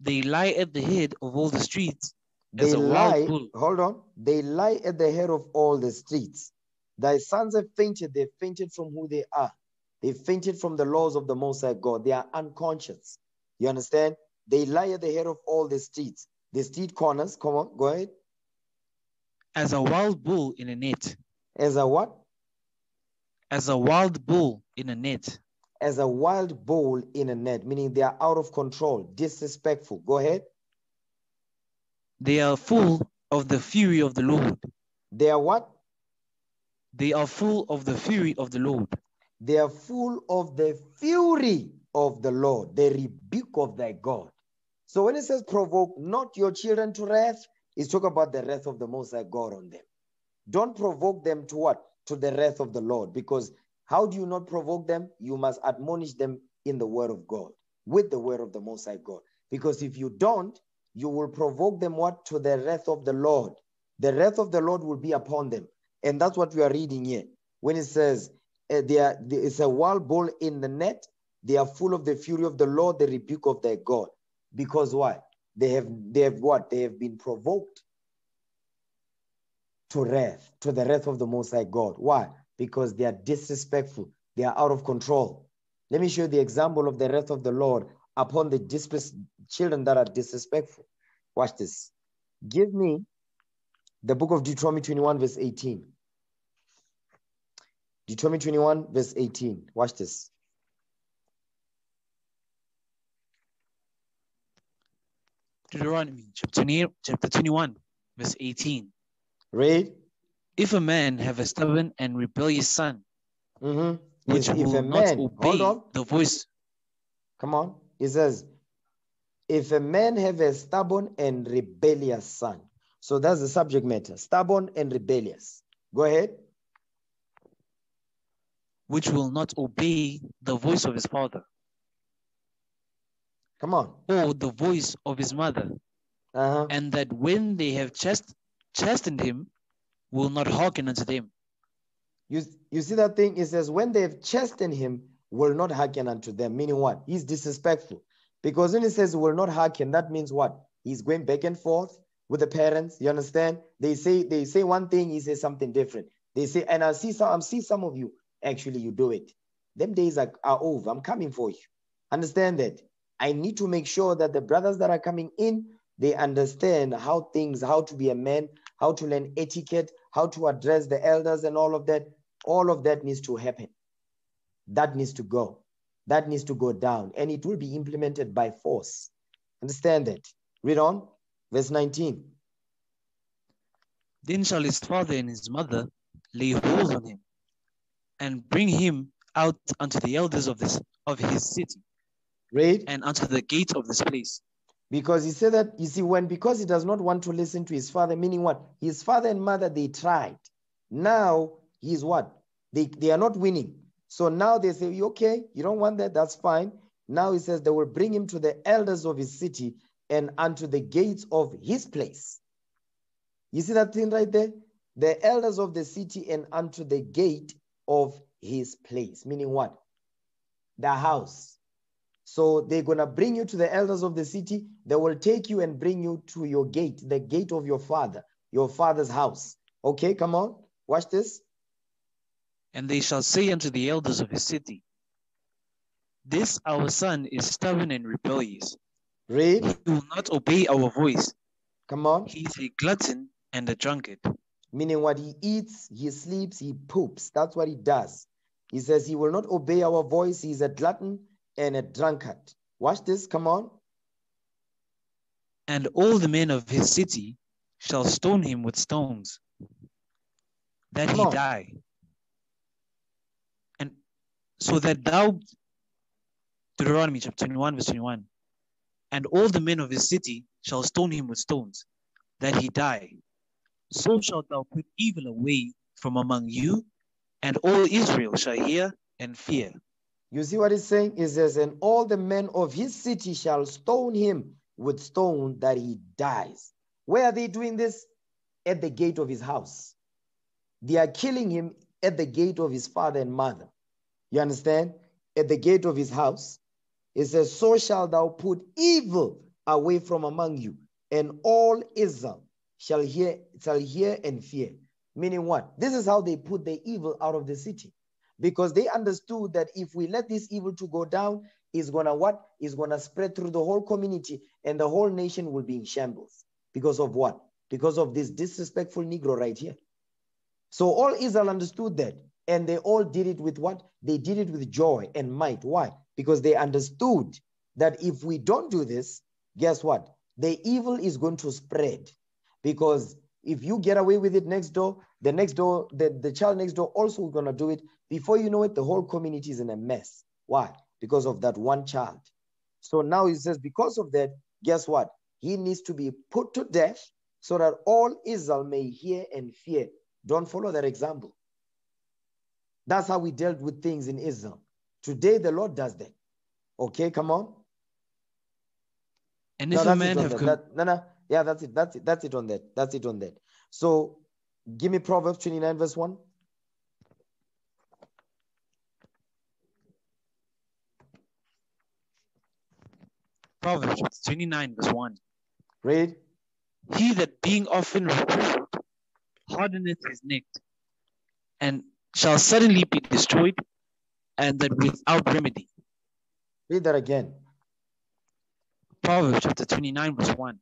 they lie at the head of all the streets, They as a lie, hold on, they lie at the head of all the streets. Thy sons have fainted, they fainted from who they are. They fainted from the laws of the Most High God. They are unconscious. You understand? They lie at the head of all the streets. The street corners, come on, go ahead. as a wild bull in a net, As a what? As a wild bull in a net. As a wild bull in a net, meaning they are out of control, disrespectful. Go ahead. They are full of the fury of the Lord. They are what? They are full of the fury of the Lord. They are full of the fury of the Lord, the rebuke of thy God. So when it says provoke not your children to wrath, it's talking about the wrath of the Most High God on them. Don't provoke them to what? To the wrath of the Lord. Because how do you not provoke them? You must admonish them in the word of God, with the word of the Most High God. Because if you don't, you will provoke them what? To the wrath of the Lord. The wrath of the Lord will be upon them. And that's what we are reading here. When it says, uh, they are, it's a wild bull in the net, they are full of the fury of the Lord, the rebuke of their God. Because why? They have they have what? They have been provoked to wrath, to the wrath of the Most High God. Why? Because they are disrespectful, they are out of control. Let me show you the example of the wrath of the Lord upon the disres- children that are disrespectful. Watch this. Give me the book of Deuteronomy 21, verse 18. Deuteronomy 21, verse 18. Watch this. Deuteronomy chapter 21, verse 18. Read. If a man have a stubborn and rebellious son, Mhm. which If, if will a not obey the voice, come on. He says, if a man have a stubborn and rebellious son. So that's the subject matter stubborn and rebellious. Go ahead. which will not obey the voice of his father, Come on. or the voice of his mother, Uh-huh. and that when they have chast- chastened him, will not hearken unto them. You, you see that thing? It says, when they have chastened him, will not hearken unto them. Meaning what? He's disrespectful. Because when he says will not hearken, that means what? He's going back and forth with the parents. You understand? They say they say one thing, he says something different. They say, and I see some, I see some of you actually you do it. Them days are, are over. I'm coming for you. Understand that? I need to make sure that the brothers that are coming in, they understand how things, how to be a man, how to learn etiquette, how to address the elders and all of that. All of that needs to happen. That needs to go. That needs to go down. And it will be implemented by force. Understand that? Read on. Verse 19. Then shall his father and his mother lay hold on him, and bring him out unto the elders of this of his city, Read. and unto the gate of this place. Because he said that, you see, when because he does not want to listen to his father, meaning what? His father and mother, they tried. Now he's what? They, they are not winning. So now they say, okay, you don't want that, that's fine. Now he says they will bring him to the elders of his city and unto the gates of his place. You see that thing right there? The elders of the city and unto the gate of his place. Meaning what? The house. So they're going to bring you to the elders of the city. They will take you and bring you to your gate, the gate of your father, your father's house. Okay, come on. Watch this. And they shall say unto the elders of his city, This our son is stubborn and rebellious. Read. He will not obey our voice. Come on. He is a glutton and a drunkard. Meaning what he eats, he sleeps, he poops. That's what he does. He says he will not obey our voice. He's a glutton and a drunkard. Watch this. Come on. And all the men of his city shall stone him with stones, that Come he on. die. And so that thou, Deuteronomy chapter 21, verse 21, and all the men of his city shall stone him with stones, that he die. So shalt thou put evil away from among you, and all Israel shall hear and fear. You see what he's saying? He says, and all the men of his city shall stone him with stone that he dies. Where are they doing this? At the gate of his house. They are killing him at the gate of his father and mother. You understand? At the gate of his house. It says, So shall thou put evil away from among you, and all Israel shall hear, shall hear and fear. Meaning what? This is how they put the evil out of the city. Because they understood that if we let this evil to go down, is gonna what? Is gonna spread through the whole community and the whole nation will be in shambles. Because of what? Because of this disrespectful Negro right here. So all Israel understood that. And they all did it with what? They did it with joy and might. Why? Because they understood that if we don't do this, guess what? The evil is going to spread. Because if you get away with it next door, the next door, the, the child next door also going to do it. Before you know it, the whole community is in a mess. Why? Because of that one child. So now he says, because of that, guess what? He needs to be put to death so that all Israel may hear and fear. Don't follow that example. That's how we dealt with things in Israel. Today, the Lord does that. Okay, come on. And No, if a man have that. That- no, no, yeah, that's it. That's it. That's it on that. That's it on that. So, give me Proverbs 29, verse 1. Proverbs 29, verse 1. Read. He that being often reproved hardeneth his neck, and shall suddenly be destroyed, and that without remedy. Read that again. Proverbs chapter 29, verse 1.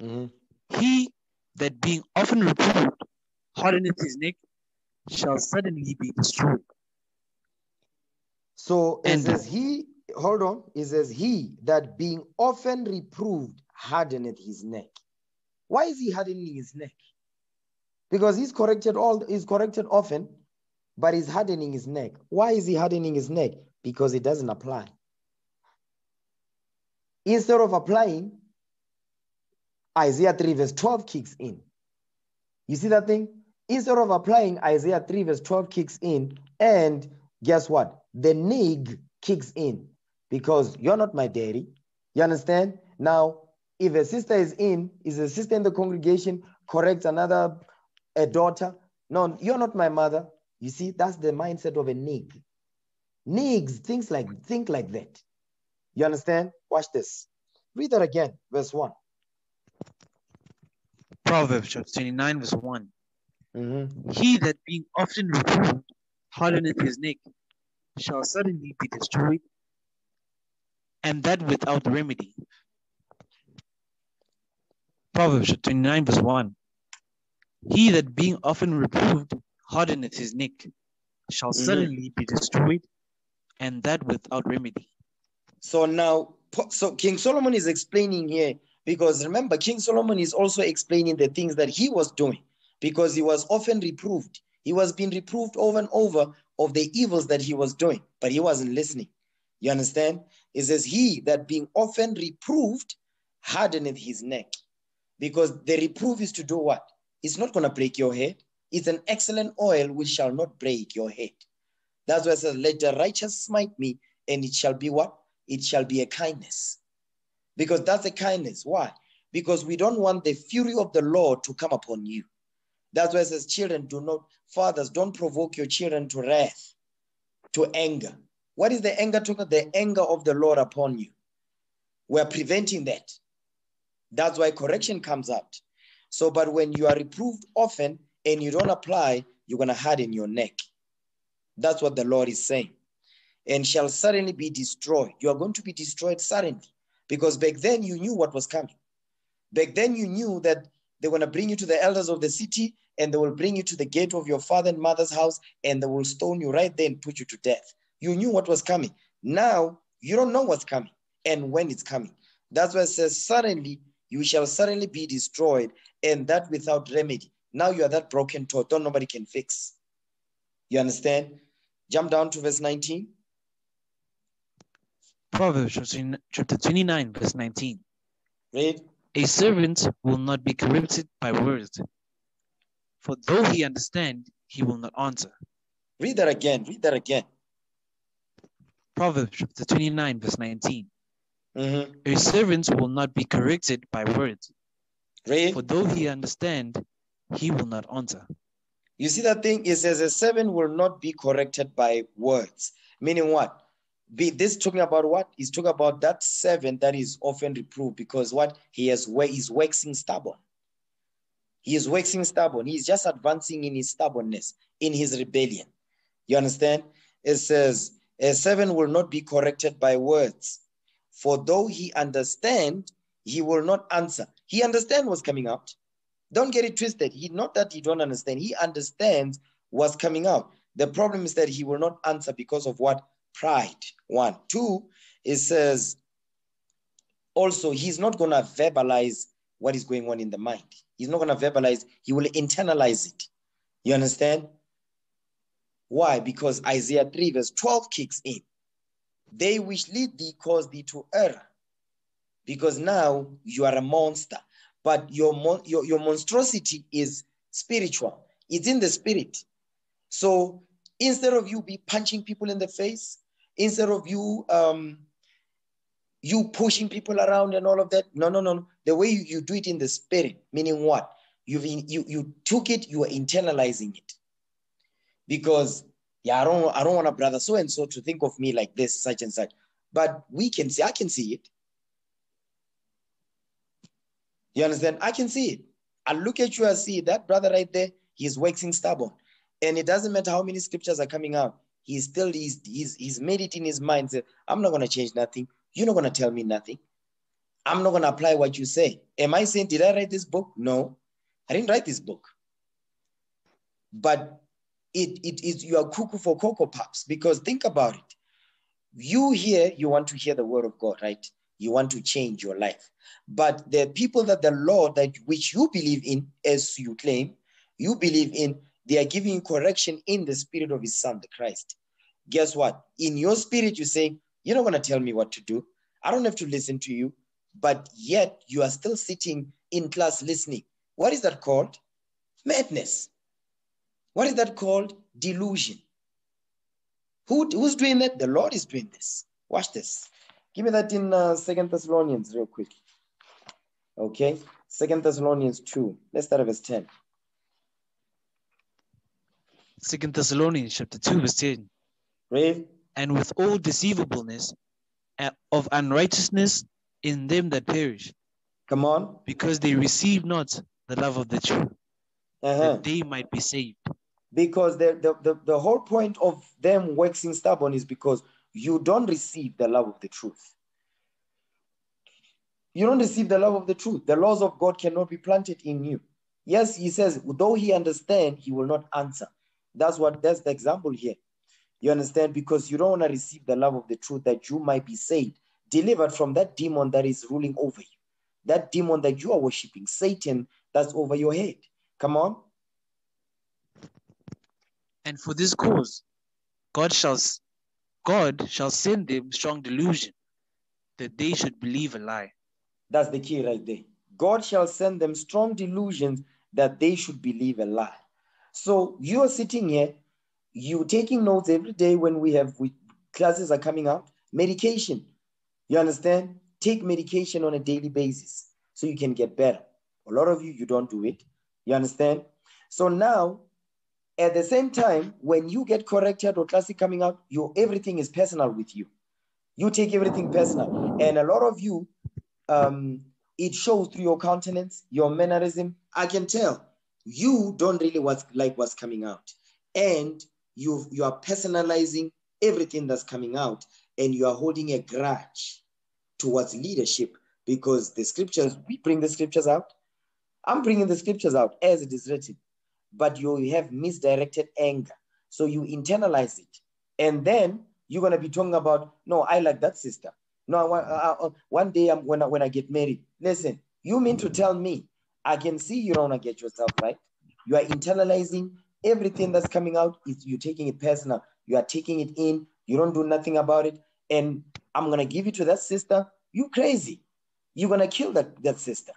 Mhm. He that being often reproved hardeneth his neck, shall suddenly be destroyed. So it And- says he, hold on, it says he that being often reproved hardeneth his neck. Why is he hardening his neck? Because he's corrected all, he's corrected often, but he's hardening his neck. Why is he hardening his neck? Because it doesn't apply. Instead of applying, Isaiah 3 verse 12 kicks in. You see that thing? Instead of applying Isaiah 3 verse 12 kicks in, and guess what? The nig kicks in because you're not my daddy. You understand? Now, if a sister is in, is a sister in the congregation, corrects another a daughter. No, you're not my mother. You see, that's the mindset of a nig. Nigs things like think like that. You understand? Watch this. Read that again, verse one. Proverbs chapter 29, verse 1. Mhm. He that being often reproved hardeneth his neck, shall suddenly be destroyed, and that without remedy. Proverbs 29, verse 1. He that being often reproved hardeneth his neck, shall Mhm. suddenly be destroyed, and that without remedy. So now, so King Solomon is explaining here because remember, King Solomon is also explaining the things that he was doing because he was often reproved. He was being reproved over and over of the evils that he was doing, but he wasn't listening. You understand? It says, He that being often reproved hardeneth his neck. Because the reproof is to do what? It's not going to break your head. It's an excellent oil which shall not break your head. That's why it says, Let the righteous smite me, and it shall be what? It shall be a kindness. Because that's a kindness. Why? Because we don't want the fury of the Lord to come upon you. That's why it says, Children, do not, fathers, don't provoke your children to wrath, to anger. What is the anger talking? The anger of the Lord upon you. We're preventing that. That's why correction comes out. So, but when you are reproved often and you don't apply, you're going to harden your neck. That's what the Lord is saying. And shall suddenly be destroyed. You are going to be destroyed suddenly because back then you knew what was coming. Back then you knew that they were going to bring you to the elders of the city and they will bring you to the gate of your father and mother's house and they will stone you right there and put you to death. You knew what was coming. Now you don't know what's coming and when it's coming. That's why it says, suddenly you shall suddenly be destroyed, and that without remedy. Now you are that broken toy, don't nobody can fix. You understand? Jump down to verse 19. Proverbs chapter 29, verse 19. Read. A servant will not be corrected by words, for though he understand, he will not answer. Read that again. Read that again. Proverbs chapter 29, verse 19. Mhm. A servant will not be corrected by words, Read. for though he understand, he will not answer. You see that thing? It says a servant will not be corrected by words. Meaning what? Be this talking about what? He's talking about that servant that is often reproved because what he has he's waxing stubborn. He is waxing stubborn. He's just advancing in his stubbornness, in his rebellion. You understand? It says, a servant will not be corrected by words. For though he understand, he will not answer. He understand what's coming out. Don't get it twisted. He not that he don't understand. He understands what's coming out. The problem is that he will not answer because of what? Pride. One. Two, it says also he's not gonna verbalize what is going on in the mind. He's not gonna verbalize, he will internalize it. You understand? Why? Because Isaiah 3, verse 12 kicks in. They which lead thee cause thee to err. Because now you are a monster, but your, mon- your, your monstrosity is spiritual, it's in the spirit. So instead of you be punching people in the face, instead of you um, you pushing people around and all of that, no, no, no. The way you, you do it in the spirit, meaning what? You've in, you you took it, you are internalizing it because yeah, I don't I don't want a brother so and so to think of me like this, such and such. But we can see, I can see it. You understand? I can see it. I look at you and see that brother right there, he's waxing stubborn. And it doesn't matter how many scriptures are coming out, he's still he's he's, he's made it in his mind. I'm not gonna change nothing. You're not gonna tell me nothing. I'm not gonna apply what you say. Am I saying, did I write this book? No, I didn't write this book. But it, it is you are cuckoo for cocoa puffs because think about it. You here, you want to hear the word of God, right? You want to change your life. But the people that the Lord that which you believe in, as you claim, you believe in, they are giving you correction in the spirit of his son, the Christ. Guess what? In your spirit, you say, You're not going to tell me what to do. I don't have to listen to you. But yet you are still sitting in class listening. What is that called? Madness. What is that called? Delusion. Who, who's doing that? The Lord is doing this. Watch this. Give me that in uh, Second Thessalonians real quick. Okay, Second Thessalonians 2. Let's start at verse 10. Second Thessalonians chapter 2, verse 10. Read. And with all deceivableness of unrighteousness in them that perish, Come on. because they receive not the love of the truth, Uh-huh. that they might be saved. Because the, the, the, the whole point of them waxing stubborn is because you don't receive the love of the truth. You don't receive the love of the truth. The laws of God cannot be planted in you. Yes, he says, though he understand, he will not answer. That's what that's the example here. You understand? Because you don't want to receive the love of the truth that you might be saved, delivered from that demon that is ruling over you. That demon that you are worshiping, Satan, that's over your head. Come on. And for this cause, God shall God shall send them strong delusion, that they should believe a lie, That's the key right there. God shall send them strong delusions that they should believe a lie. So you are sitting here, you taking notes every day when we have we, classes are coming out. Medication, you understand? Take medication on a daily basis so you can get better. A lot of you, you don't do it. You understand? So now, at the same time, when you get corrected or classic coming out, you everything is personal with you. You take everything personal, and a lot of you um, it shows through your countenance, your mannerism. I can tell you don't really what's like what's coming out, and you you are personalizing everything that's coming out, and you are holding a grudge towards leadership because the scriptures we bring the scriptures out. I'm bringing the scriptures out as it is written, but you have misdirected anger, so you internalize it, and then you're gonna be talking about no, I like that sister. No, I want, uh, uh, one day I'm, when, I, when I get married, listen, you mean to tell me I can see you don't want to get yourself right? You are internalizing everything that's coming out, is you're taking it personal. You are taking it in, you don't do nothing about it. And I'm to give it to that sister. You crazy. You're to kill that, that sister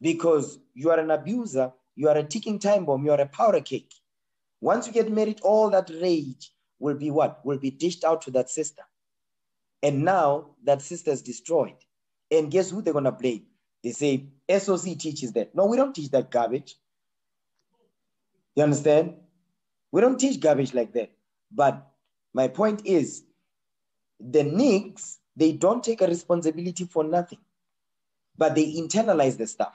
because you are an abuser. You are a ticking time bomb. You are a powder cake. Once you get married, all that rage will be what? Will be dished out to that sister. And now that sister is destroyed. And guess who they're to blame? They say SOC teaches that. No, we don't teach that garbage. You understand? We don't teach garbage like that. But my point is the NICs, they don't take a responsibility for nothing, but they internalize the stuff.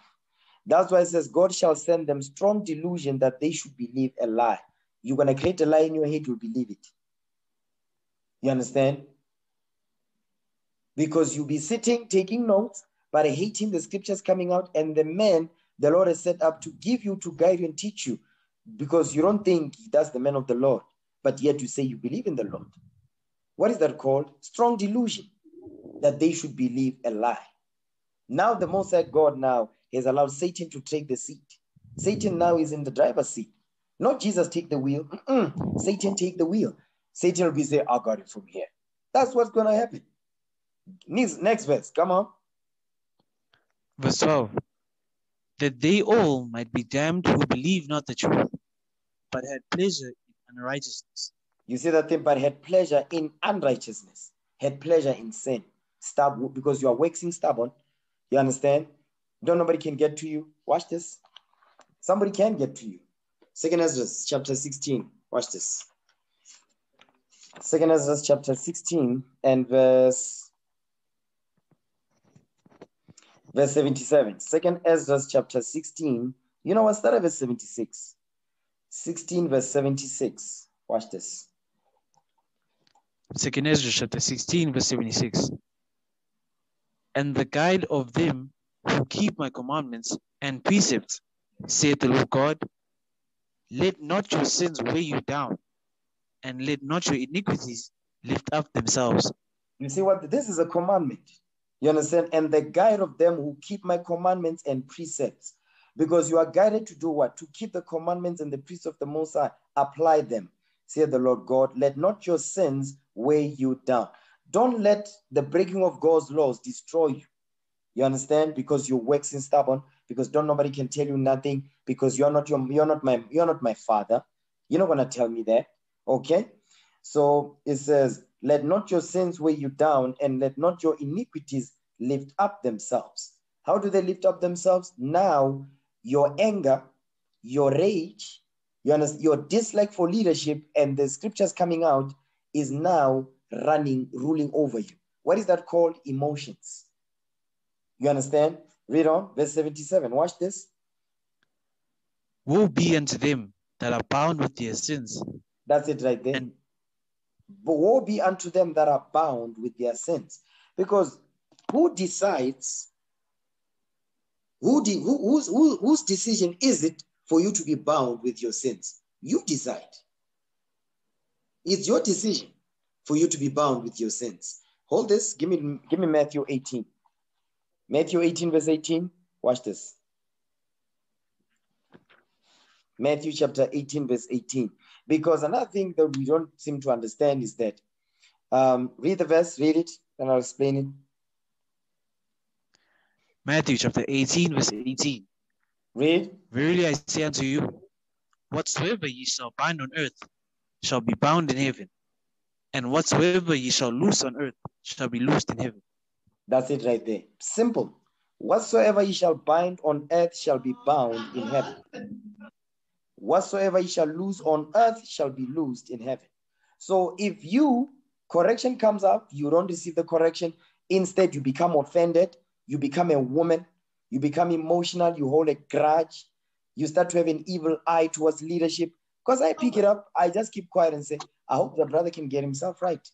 That's why it says, God shall send them strong delusion that they should believe a lie. You're going to create a lie in your head, you'll believe it. You understand? Because you'll be sitting, taking notes, but hating the scriptures coming out, and the man the Lord has set up to give you, to guide you, and teach you, because you don't think that's the man of the Lord, but yet you say you believe in the Lord. What is that called? Strong delusion that they should believe a lie. Now, the Most High God now has allowed Satan to take the seat. Satan now is in the driver's seat. Not Jesus take the wheel. Mm-mm. Satan take the wheel. Satan will be say, I got it from here. That's what's going to happen. Next, next verse. Come on. Verse 12 That they all might be damned who believe not the truth, but had pleasure in unrighteousness. You see that thing, but had pleasure in unrighteousness, had pleasure in sin. Stub because you are waxing stubborn. You understand? Don't nobody can get to you. Watch this. Somebody can get to you. Second Ezra chapter 16. Watch this. Second Ezra chapter 16 and verse verse 77. Second Ezra chapter 16. You know what? Start at verse 76. 16 verse 76. Watch this. Second Ezra chapter 16, verse 76. And the guide of them who keep my commandments and precepts, saith the Lord God, let not your sins weigh you down, and let not your iniquities lift up themselves. You see what? This is a commandment. You understand? And the guide of them who keep my commandments and precepts. Because you are guided to do what? To keep the commandments and the precepts of the Most High, apply them. Say the Lord God, let not your sins weigh you down. Don't let the breaking of God's laws destroy you. You understand? Because you're waxing stubborn, because don't nobody can tell you nothing, because you're not your, you're not my you're not my father. You're not gonna tell me that. Okay. So it says, let not your sins weigh you down, and let not your iniquities lift up themselves. How do they lift up themselves? Now your anger, your rage, you your dislike for leadership and the scriptures coming out is now running, ruling over you. What is that called? Emotions. You understand? Read on, verse 77. Watch this. Woe be unto them that are bound with their sins. That's it right there. And But woe be unto them that are bound with their sins. Because who decides, who, de- who whose, who, whose decision is it for you to be bound with your sins? You decide. It's your decision for you to be bound with your sins. Hold this. Give me, give me Matthew 18. Matthew 18, verse 18. Watch this. Matthew chapter 18, verse 18. Because another thing that we don't seem to understand is that um, read the verse, read it, and I'll explain it. Matthew chapter 18, verse 18. Read. Verily I say unto you, whatsoever ye shall bind on earth shall be bound in heaven, and whatsoever ye shall loose on earth shall be loosed in heaven. That's it right there. Simple. Whatsoever ye shall bind on earth shall be bound in heaven. Whatsoever ye shall lose on earth shall be loosed in heaven. So if you correction comes up, you don't receive the correction. Instead, you become offended. You become a woman. You become emotional. You hold a grudge. You start to have an evil eye towards leadership. Because I pick it up, I just keep quiet and say, I hope the brother can get himself right.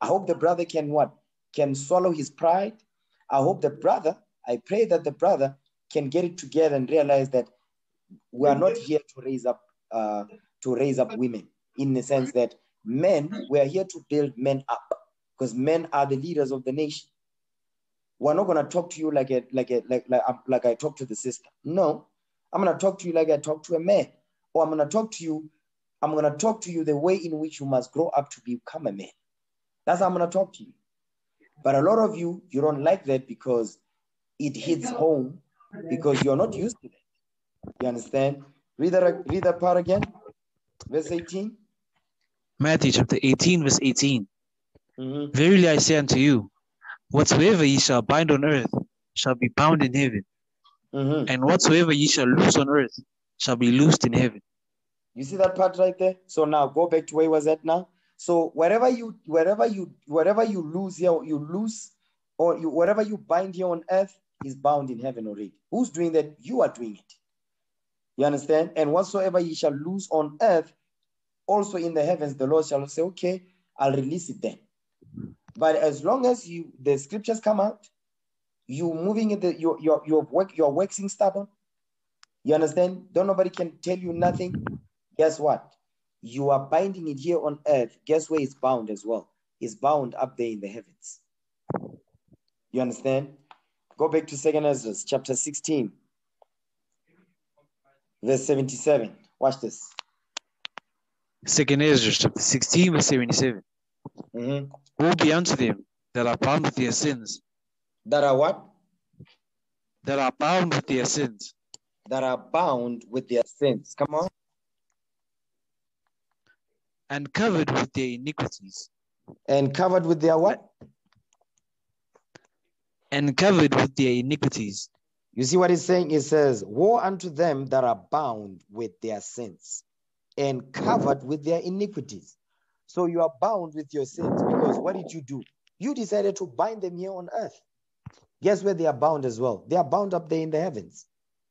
I hope the brother can what? Can swallow his pride. I hope the brother, I pray that the brother can get it together and realize that we are not here to raise up uh, to raise up women in the sense that men, we are here to build men up because men are the leaders of the nation. We're not gonna talk to you like a like a like like, um, like I talk to the sister. No, I'm gonna talk to you like I talk to a man, or I'm gonna talk to you. I'm gonna talk to you the way in which you must grow up to become a man. That's how I'm gonna talk to you. But a lot of you, you don't like that because it hits home because you're not used to that. You understand? Read that, read that part again. Verse 18. Matthew chapter 18, verse 18. Mhm. Verily I say unto you, whatsoever ye shall bind on earth shall be bound in heaven, Mhm. and whatsoever ye shall loose on earth shall be loosed in heaven. You see that part right there? So now go back to where was that now? So wherever you wherever you wherever you lose here, you lose, or you wherever you bind here on earth, is bound in heaven already. Who's doing that? You are doing it. You understand? And whatsoever ye shall lose on earth, also in the heavens, the Lord shall say, okay, I'll release it then. But as long as you the scriptures come out, you moving in the you're you're you're work you're waxing stubborn. You understand? Don't nobody can tell you nothing. Guess what? You are binding it here on earth. Guess where it's bound as well? It's bound up there in the heavens. You understand? Go back to Second Ezra, chapter 16, verse 77. Watch this. Second Ezra chapter 16, verse 77. Mhm. Woe be unto them that are bound with their sins, That are what? that are bound with their sins, That are bound with their sins. Come on. and covered with their iniquities, And covered with their what? and covered with their iniquities, You see what he's saying? He says, Woe unto them that are bound with their sins and covered with their iniquities. So you are bound with your sins because what did you do? You decided to bind them here on earth. Guess where they are bound as well? They are bound up there in the heavens.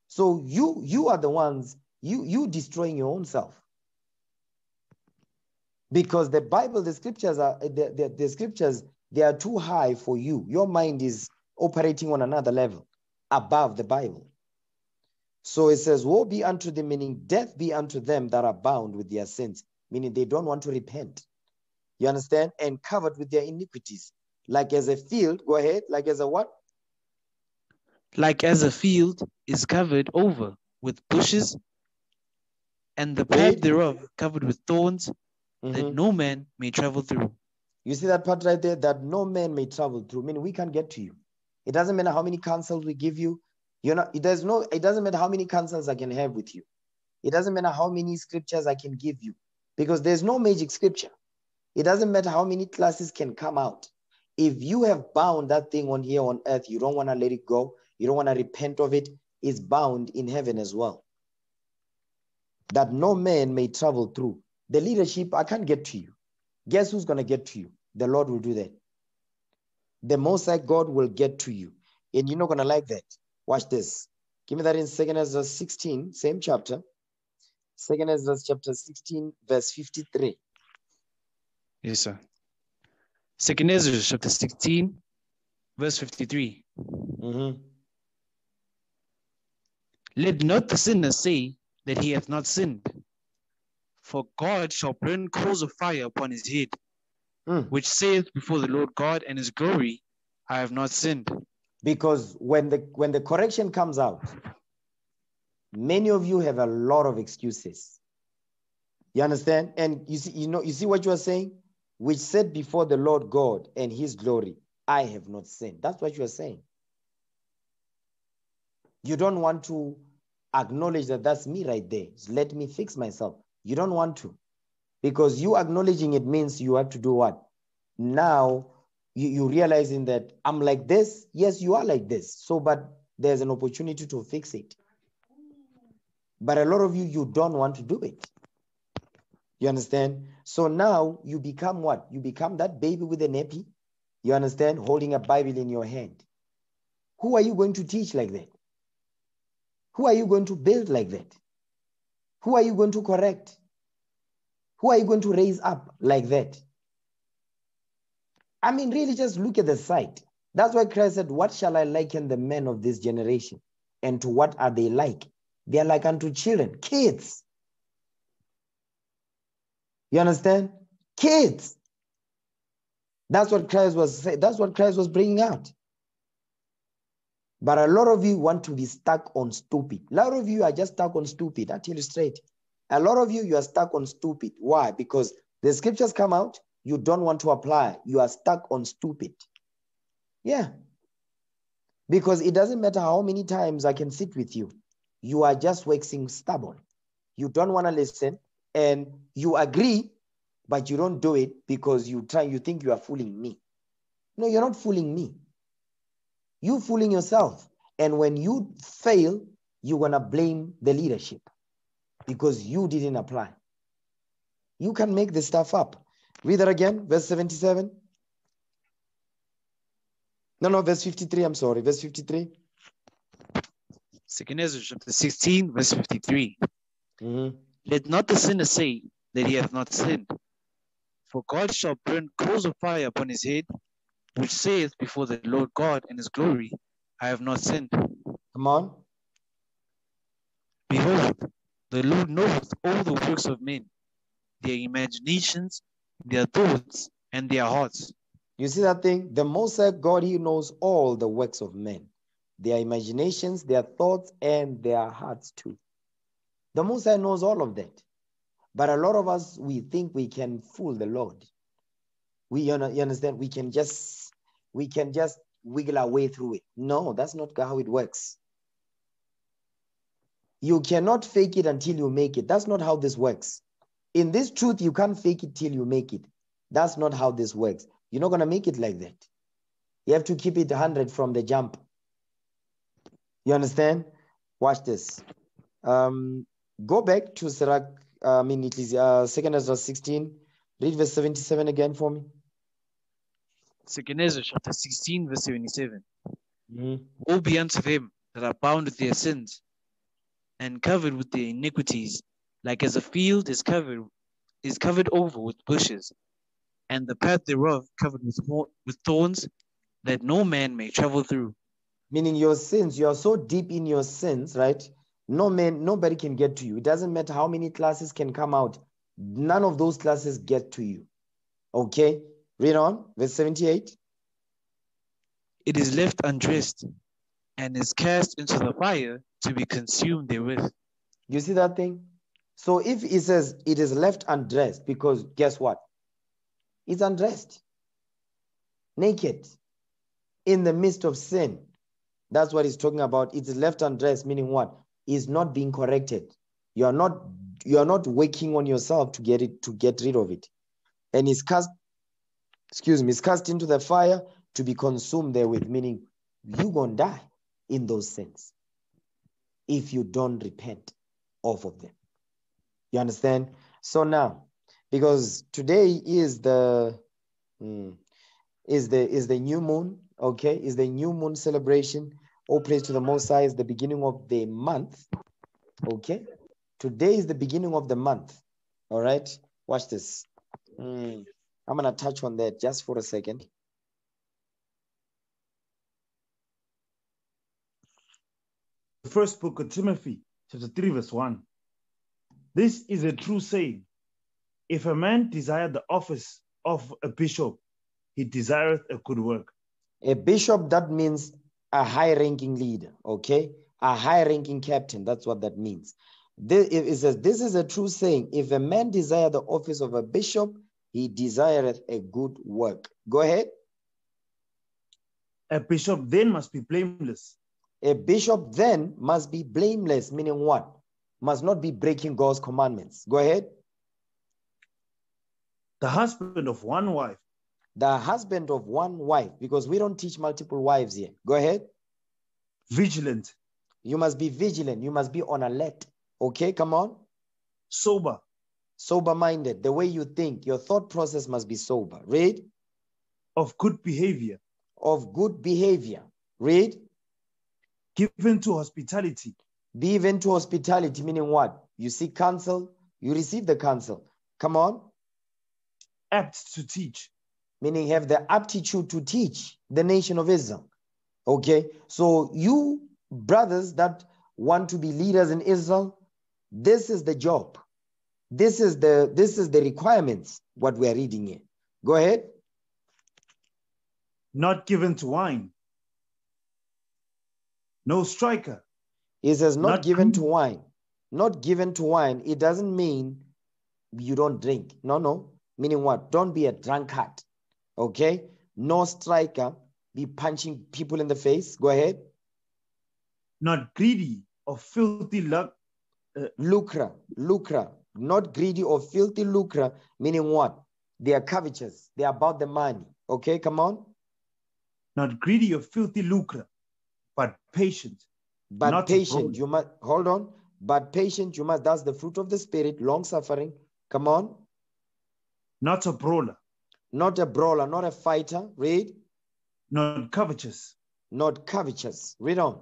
So you you are the ones you you destroying your own self. Because the Bible, the scriptures are the, the, the scriptures, they are too high for you. Your mind is operating on another level above the Bible. So it says, Woe be unto them, meaning death be unto them that are bound with their sins, meaning they don't want to repent. You understand? And covered with their iniquities. Like as a field, go ahead, like as a what? like as a field is covered over with bushes, and the path thereof covered with thorns, Mhm. that no man may travel through. You see that part right there? That no man may travel through. Meaning we can't get to you. It doesn't matter how many counsels we give you. You know, it does no, it doesn't matter how many counsels I can have with you. It doesn't matter how many scriptures I can give you. Because there's no magic scripture. It doesn't matter how many classes can come out. If you have bound that thing on here on earth, you don't want to let it go, you don't want to repent of it, it's bound in heaven as well. That no man may travel through. The leadership, I can't get to you. Guess who's going to get to you? The Lord will do that. The Most High God will get to you. And you're not going to like that. Watch this. Give me that in 2nd Ezra 16, same chapter. 2nd Ezra chapter 16, verse 53. Yes, sir. Second Ezra chapter 16, verse 53. Mhm. Let not the sinner say that he hath not sinned, for God shall burn coals of fire upon his head, Mm. which saith before the Lord God and his glory, I have not sinned. Because when the when the correction comes out, many of you have a lot of excuses. You understand? And you see, you know, you see what you are saying? Which said before the Lord God and his glory, I have not sinned. That's what you are saying. You don't want to acknowledge that that's me right there. Let me fix myself. You don't want to. Because you acknowledging it means you have to do what? Now you, you realizing that I'm like this. Yes, you are like this. So, but there's an opportunity to fix it. But a lot of you, you don't want to do it. You understand? So now you become what? You become that baby with a nappy. You understand? Holding a Bible in your hand. Who are you going to teach like that? Who are you going to build like that? Who are you going to correct? Who are you going to raise up like that? I mean, really just look at the sight. That's why Christ said, What shall I liken the men of this generation? And to what are they like? They are like unto children, kids. You understand? Kids. That's what Christ was saying. That's what Christ was bringing out. But a lot of you want to be stuck on stupid. A lot of you are just stuck on stupid. I tell you straight. A lot of you, you are stuck on stupid. Why? Because the scriptures come out, you don't want to apply. You are stuck on stupid. Yeah. Because it doesn't matter how many times I can sit with you, you are just waxing stubborn. You don't want to listen and you agree, but you don't do it because you try, you think you are fooling me. No, you're not fooling me. You fooling yourself. And when you fail, you're gonna blame the leadership because you didn't apply. You can make this stuff up. Read that again, verse 77. No, no, verse 53. I'm sorry, verse 53. Second Ezra chapter 16, verse 53. Mhm. Let not the sinner say that he hath not sinned. For God shall burn coals of fire upon his head, which saith before the Lord God in his glory, I have not sinned. Come on. Behold, the Lord knoweth all the works of men, their imaginations, their thoughts, and their hearts. You see that thing? The Most High God, He knows all the works of men, their imaginations, their thoughts, and their hearts too. The Most High knows all of that. But a lot of us, we think we can fool the Lord. We, you understand? We can just, we can just wiggle our way through it. No, that's not how it works. You cannot fake it until you make it. That's not how this works. In this truth, you can't fake it till you make it. That's not how this works. You're not going to make it like that. You have to keep it 100 from the jump. You understand? Watch this. Um, go back to Sirach, uh, I mean, it is uh, 2nd Ezra 16. Read verse 77 again for me. Second Ezra chapter 16, verse 77. Woe be unto them that are bound with their sins and covered with their iniquities, like as a field is covered is covered over with bushes, and the path thereof covered with with thorns, that no man may travel through. Meaning your sins, you are so deep in your sins, right? No man, nobody can get to you. It doesn't matter how many classes can come out. None of those classes get to you. Okay? Read on, verse 78. It is left undressed, and is cast into the fire to be consumed therewith. You see that thing? So if it says it is left undressed, because guess what? It's undressed, naked, in the midst of sin. That's what he's talking about. It's left undressed, meaning what? Is not being corrected. You are not you are not working on yourself to get it to get rid of it. And it's cast, excuse me, it's cast into the fire to be consumed therewith, meaning you're gonna die in those sins if you don't repent off of them. You understand? So now, because today is the mm, is the is the new moon, okay? Is the new moon celebration. All praise to the Most High is the beginning of the month, okay? Today is the beginning of the month. All right, watch this. Mm, I'm gonna touch on that just for a second. First book of Timothy, chapter 3, verse 1. This is a true saying. If a man desire the office of a bishop, he desireth a good work. A bishop, that means a high ranking leader, okay? A high ranking captain. That's what that means. This, it it says, This is a true saying. If a man desire the office of a bishop, he desireth a good work. Go ahead. A bishop then must be blameless, A bishop then must be blameless, meaning what? Must not be breaking God's commandments. Go ahead. the husband of one wife, The husband of one wife, because we don't teach multiple wives here. Go ahead. vigilant, You must be vigilant. You must be on alert. Okay, come on. sober, Sober minded. The way you think, your thought process must be sober. Read. of good behavior, Of good behavior. Read. Given to hospitality, Be even to hospitality, meaning what? You seek counsel, you receive the counsel. Come on. apt to teach, Meaning have the aptitude to teach the nation of Israel. Okay. So you brothers that want to be leaders in Israel, this is the job. This is the this is the requirements, what we are reading here. Go ahead. not given to wine, no striker, He says, not, Not given to wine. Not given to wine. It doesn't mean you don't drink. No, no. Meaning what? Don't be a drunkard. Okay? No striker. Be punching people in the face. Go ahead. not greedy of filthy luck, uh, Lucre. Lucre. Not greedy or filthy lucre. Meaning what? They are covetous. They are about the money. Okay? Come on. not greedy of filthy lucre, but patient, But Not patient. You must hold on. But patient, you must. That's the fruit of the spirit. Long suffering. Come on. not a brawler, Not a brawler, not a fighter. Read. not covetous, not covetous. Read on.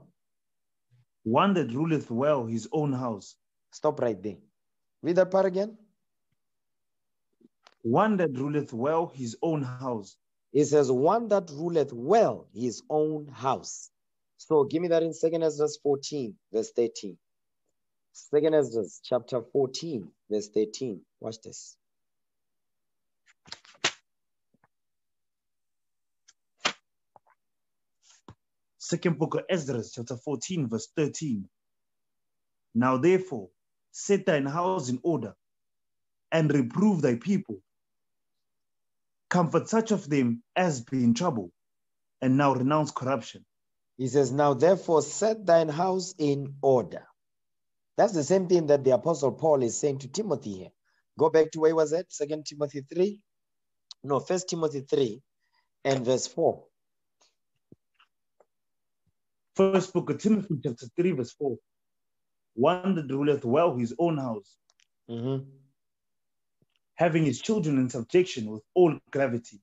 one that ruleth well his own house. Stop right there. Read that part again. One that ruleth well his own house. It says, one that ruleth well his own house. So give me that in Second Ezra 14, verse 13. Second Ezra chapter 14, verse 13. Watch this. Second book of Ezra, chapter 14, verse 13. Now therefore, set thine house in order and reprove thy people. Comfort such of them as be in trouble, and now renounce corruption. He says, Now therefore set thine house in order. That's the same thing that the apostle Paul is saying to Timothy here. Go back to where was it? Second Timothy 3. No, first Timothy 3 and verse 4. First book of Timothy, chapter 3, verse 4. One that ruleth well his own house, Mhm. having his children in subjection with all gravity.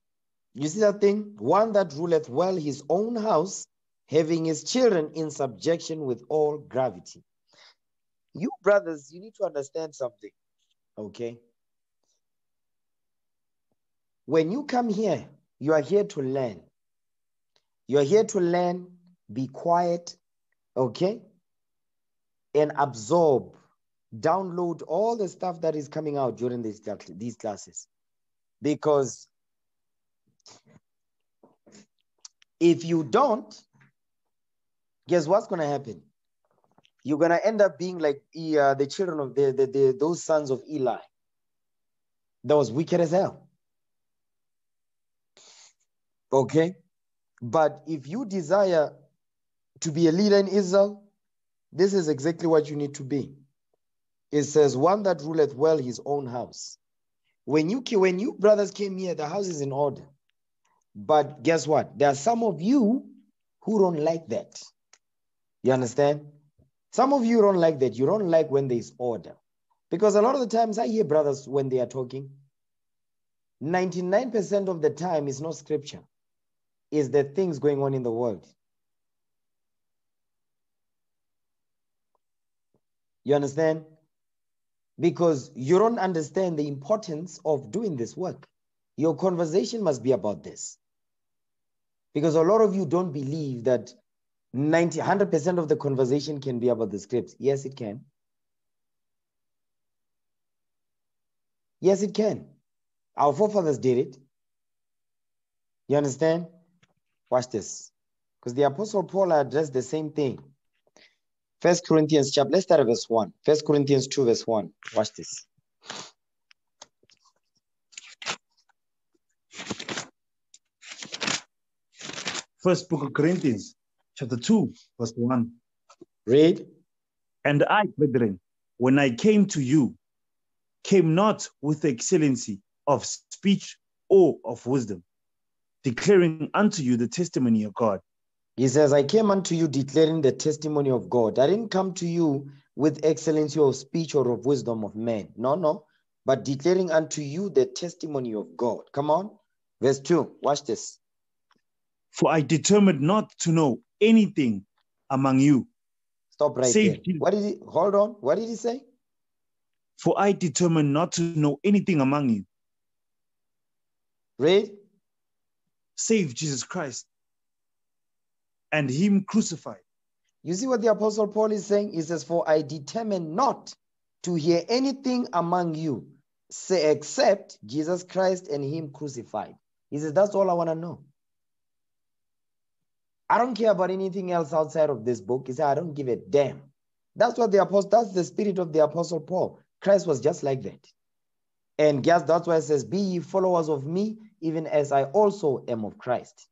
You see that thing? One that ruleth well his own house, having his children in subjection with all gravity. You brothers, you need to understand something, okay? When you come here, you are here to learn. You are here to learn, be quiet, okay? And absorb, download all the stuff that is coming out during these, these classes. Because if you don't, guess what's going to happen? You're going to end up being like uh, the children of the, the, the those sons of Eli. That was wicked as hell. Okay? But if you desire to be a leader in Israel, this is exactly what you need to be. It says, one that ruleth well his own house. When you when you brothers came here, the house is in order. But guess what? There are some of you who don't like that. You understand? Some of you don't like that. You don't like when there's order. Because a lot of the times I hear brothers when they are talking, 99% of the time is not scripture, is the things going on in the world. You understand? Because you don't understand the importance of doing this work. Your conversation must be about this. Because a lot of you don't believe that 90, 100% of the conversation can be about the scripts. Yes, it can. Yes, it can. Our forefathers did it. You understand? Watch this. Because the Apostle Paul addressed the same thing. First Corinthians chapter, let's start at verse 1. First Corinthians 2, verse 1. Watch this. First book of Corinthians, chapter 2, verse 1. Read. And I, brethren, when I came to you, came not with excellency of speech or of wisdom, declaring unto you the testimony of God. He says, I came unto you declaring the testimony of God. I didn't come to you with excellency of speech or of wisdom of men. No, no. But declaring unto you the testimony of God. Come on. Verse 2. Watch this. For I determined not to know anything among you, Stop right Save there. What did he hold on? What did he say? for I determined not to know anything among you, Read. save Jesus Christ and him crucified. You see what the apostle Paul is saying? He says, For I determined not to hear anything among you say except Jesus Christ and him crucified. He says, That's all I want to know. I don't care about anything else outside of this book. He said, I don't give a damn. That's what the apostle, that's the spirit of the apostle Paul. Christ was just like that. And guess that's why it says, Be ye followers of me, even as I also am of Christ.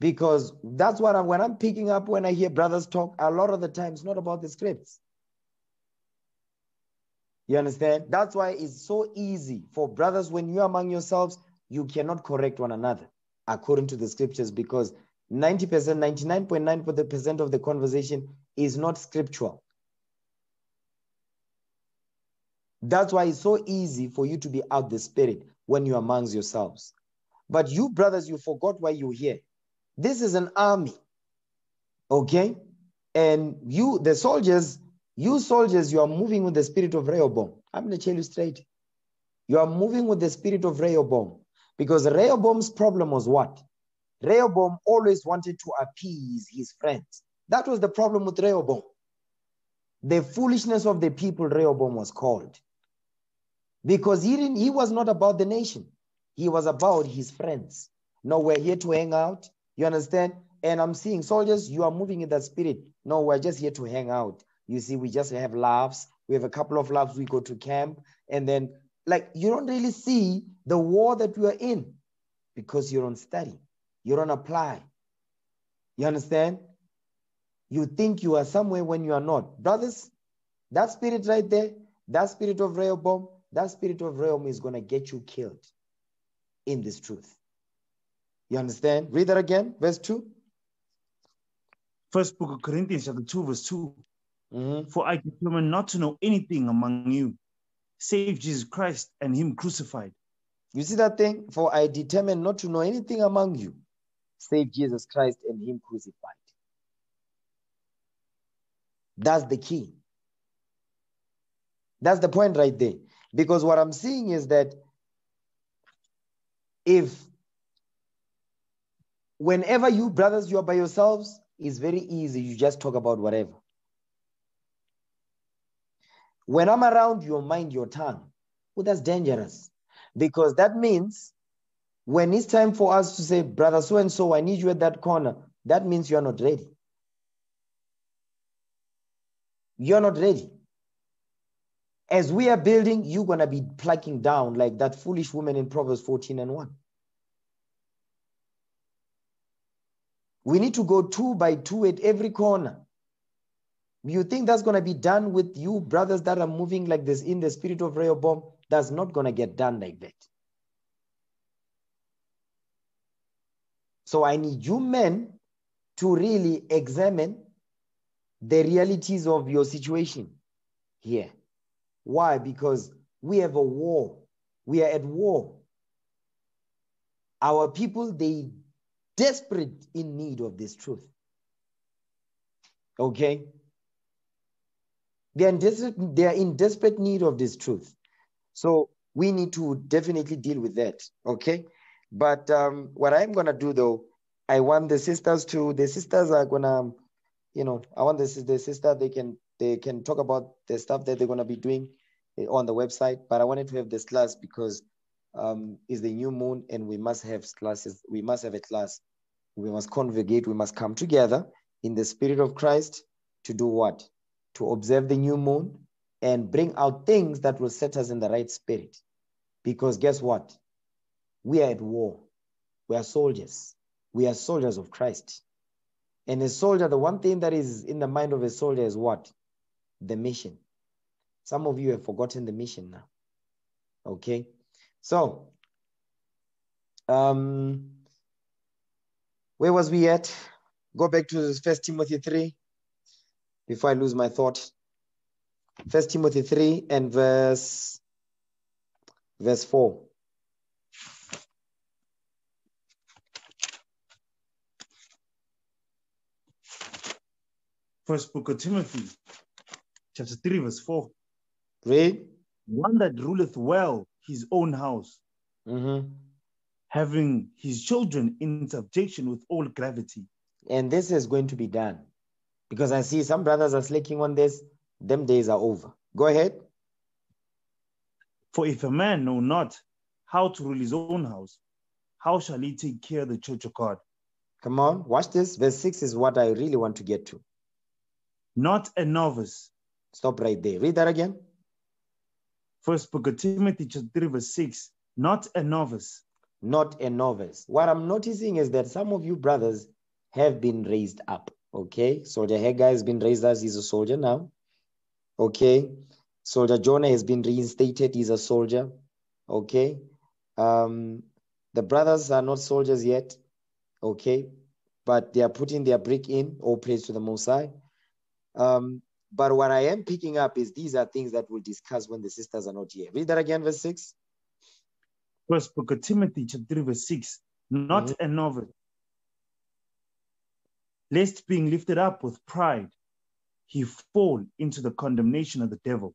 Because that's what I'm when I'm picking up when I hear brothers talk, a lot of the time it's not about the scripts. You understand? That's why it's so easy for brothers when you're among yourselves, you cannot correct one another according to the scriptures because 90%, 99.9% of the conversation is not scriptural. That's why it's so easy for you to be out the spirit when you're amongst yourselves. But you, brothers, you forgot why you're here. This is an army. Okay? And you, the soldiers, you soldiers, you are moving with the spirit of Rehoboam. I'm going to tell you straight. You are moving with the spirit of Rehoboam because Rehoboam's problem was what? Rehoboam always wanted to appease his friends. That was the problem with Rehoboam. The foolishness of the people, Rehoboam was called. Because he, didn't, he was not about the nation, he was about his friends. No, we're here to hang out. You understand? And I'm seeing soldiers, you are moving in that spirit. No, we're just here to hang out. You see, we just have laughs. We have a couple of laughs. We go to camp. And then, like, you don't really see the war that we are in because you don't study, you don't apply. You understand? You think you are somewhere when you are not. Brothers, that spirit right there, that spirit of Rehoboam, that spirit of Rehoboam is going to get you killed in this truth. You understand? Read that again, verse 2. First book of Corinthians, chapter 2, verse 2. Mhm. For I determined not to know anything among you, save Jesus Christ and Him crucified. You see that thing? For I determined not to know anything among you, save Jesus Christ and Him crucified. That's the key. That's the point right there. Because what I'm seeing is that if whenever you brothers you are by yourselves, it's very easy. You just talk about whatever. When I'm around, you mind your tongue. Well, that's dangerous because that means when it's time for us to say, brother so and so, I need you at that corner, that means you are not ready. You're not ready. As we are building, you're going to be plucking down like that foolish woman in Proverbs 14 and 1. We need to go two by two at every corner. You think that's going to be done with you, brothers that are moving like this in the spirit of Rehoboam? That's not going to get done like that. So I need you men to really examine the realities of your situation here. Why? Because we have a war. We are at war. Our people, they desperate in need of this truth. Okay? They are, in desperate, they are in desperate need of this truth. So we need to definitely deal with that. Okay? But um, what I'm gonna do though, I want the sisters to the sisters are gonna, you know, I want the, the sister they can they can talk about the stuff that they're gonna be doing eh, on the website. But I wanted to have this class because um, it's the new moon and we must have classes. We must have a class. We must congregate. We must come together in the spirit of Christ to do what? To observe the new moon and bring out things that will set us in the right spirit. Because guess what? We are at war. We are soldiers. We are soldiers of Christ. And a soldier, the one thing that is in the mind of a soldier is what? The mission. Some of you have forgotten the mission now. Okay. So, um, where was we at? Go back to First Timothy 3 before I lose my thought. First Timothy 3 and verse verse 4. First book of Timothy, chapter 3, verse 4. Read. One that ruleth well his own house, Mhm. having his children in subjection with all gravity. And this is going to be done because I see some brothers are slacking on this. Them days are over. Go ahead. For if a man know not how to rule his own house, how shall he take care of the church of God? Come on, watch this. Verse 6 is what I really want to get to. Not a novice. Stop right there. Read that again. First book of Timothy, chapter 3, verse 6. Not a novice. Not a novice. What I'm noticing is that some of you brothers have been raised up. Okay. Soldier Haggai has been raised as he's a soldier now. Okay. Soldier Jonah has been reinstated. He's a soldier. Okay. Um, the brothers are not soldiers yet. Okay. But they are putting their brick in. All praise to the Most High. Um, but what I am picking up is these are things that we'll discuss when the sisters are not here. Read that again, verse 6. First book of Timothy, chapter 3, verse 6. Not a novice. Lest being lifted up with pride he fall into the condemnation of the devil.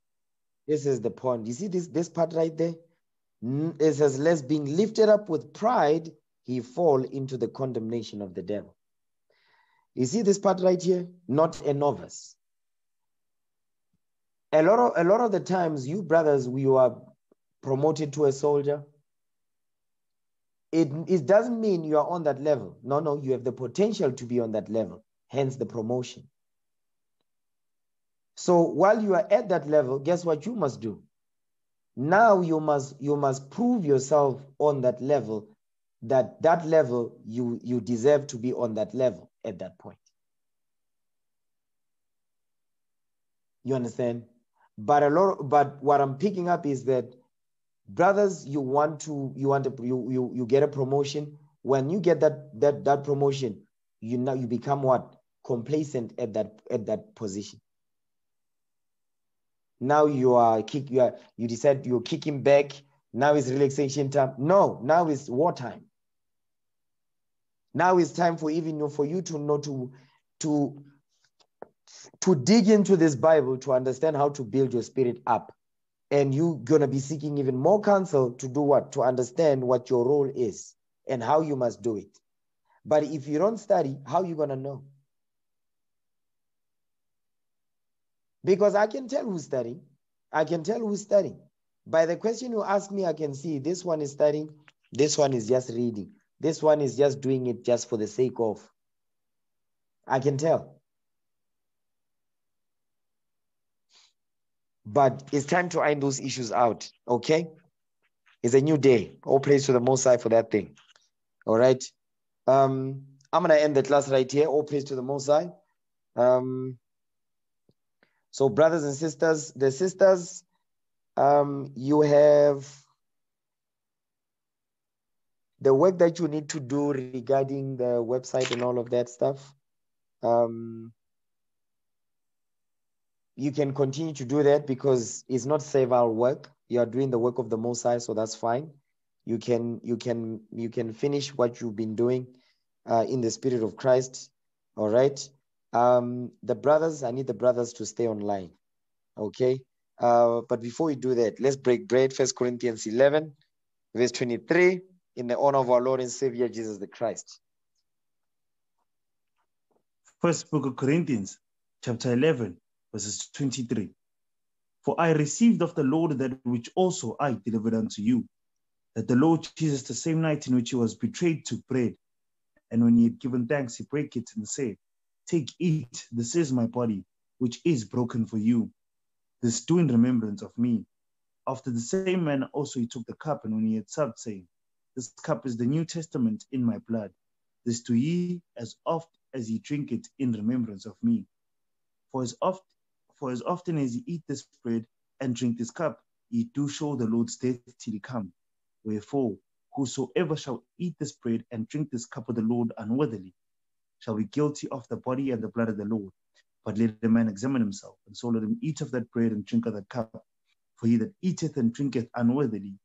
This is the point. You see this, this part right there? It says, lest being lifted up with pride, he fall into the condemnation of the devil. You see this part right here? Not a novice. A lot of a lot of the times, you brothers, we are promoted to a soldier. It, it doesn't mean you are on that level. No, no, you have the potential to be on that level, hence the promotion. So while you are at that level, guess what you must do? Now you must you must prove yourself on that level that that level you you deserve to be on that level at that point. You understand? But a lot but what I'm picking up is that brothers you want to you want to you you, you get a promotion. When you get that that that promotion you now you become what? Complacent at that at that position. Now you are kick you are you decide you're kicking back. Now is relaxation time. No now is wartime. Now it's time for even you for you to know to to to dig into this bible to understand how to build your spirit up and you're going to be seeking even more counsel to do what to understand what your role is and how you must do it. But if you don't study how you going to know? Because i can tell who's studying. I can tell who's studying. By the question you ask me i can see this one is studying this one is just reading this one is just doing it just for the sake of. I can tell but it's time to iron those issues out. Okay, it's a new day. All praise to the Most High for that thing. All right. Um, I'm gonna end the class right here. All praise to the Most High. Um, so, brothers and sisters, the sisters, um, you have the work that you need to do regarding the website and all of that stuff. Um, you can continue to do that because it's not servile work. You are doing the work of the Most High, so that's fine. You can you can you can finish what you've been doing uh, in the Spirit of Christ. All right. Um, the brothers, I need the brothers to stay online. Okay. Uh, but before we do that, let's break bread. First Corinthians 11, verse 23, in the honor of our Lord and Savior Jesus the Christ. First book of Corinthians, chapter 11, verses 23. For I received of the Lord that which also I delivered unto you, that the Lord Jesus, the same night in which he was betrayed, took bread. And when he had given thanks, he brake it and said, Take, eat, this is my body, which is broken for you. This do in remembrance of me. After the same manner also he took the cup, and when he had supped, saying, This cup is the New Testament in my blood. This do ye as oft as ye drink it in remembrance of me. For as oft for as often as ye eat this bread and drink this cup, ye do show the Lord's death till he come. Wherefore, whosoever shall eat this bread and drink this cup of the Lord unworthily shall be guilty of the body and the blood of the Lord. But let a man examine himself, and so let him eat of that bread and drink of that cup. For he that eateth and drinketh unworthily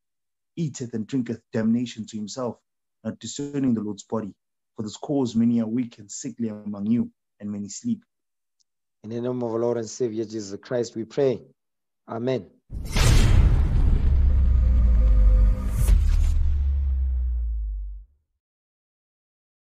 eateth and drinketh damnation to himself, not discerning the Lord's body. For this cause many are weak and sickly among you, and many sleep. In the name of our Lord and Savior Jesus Christ, we pray. Amen.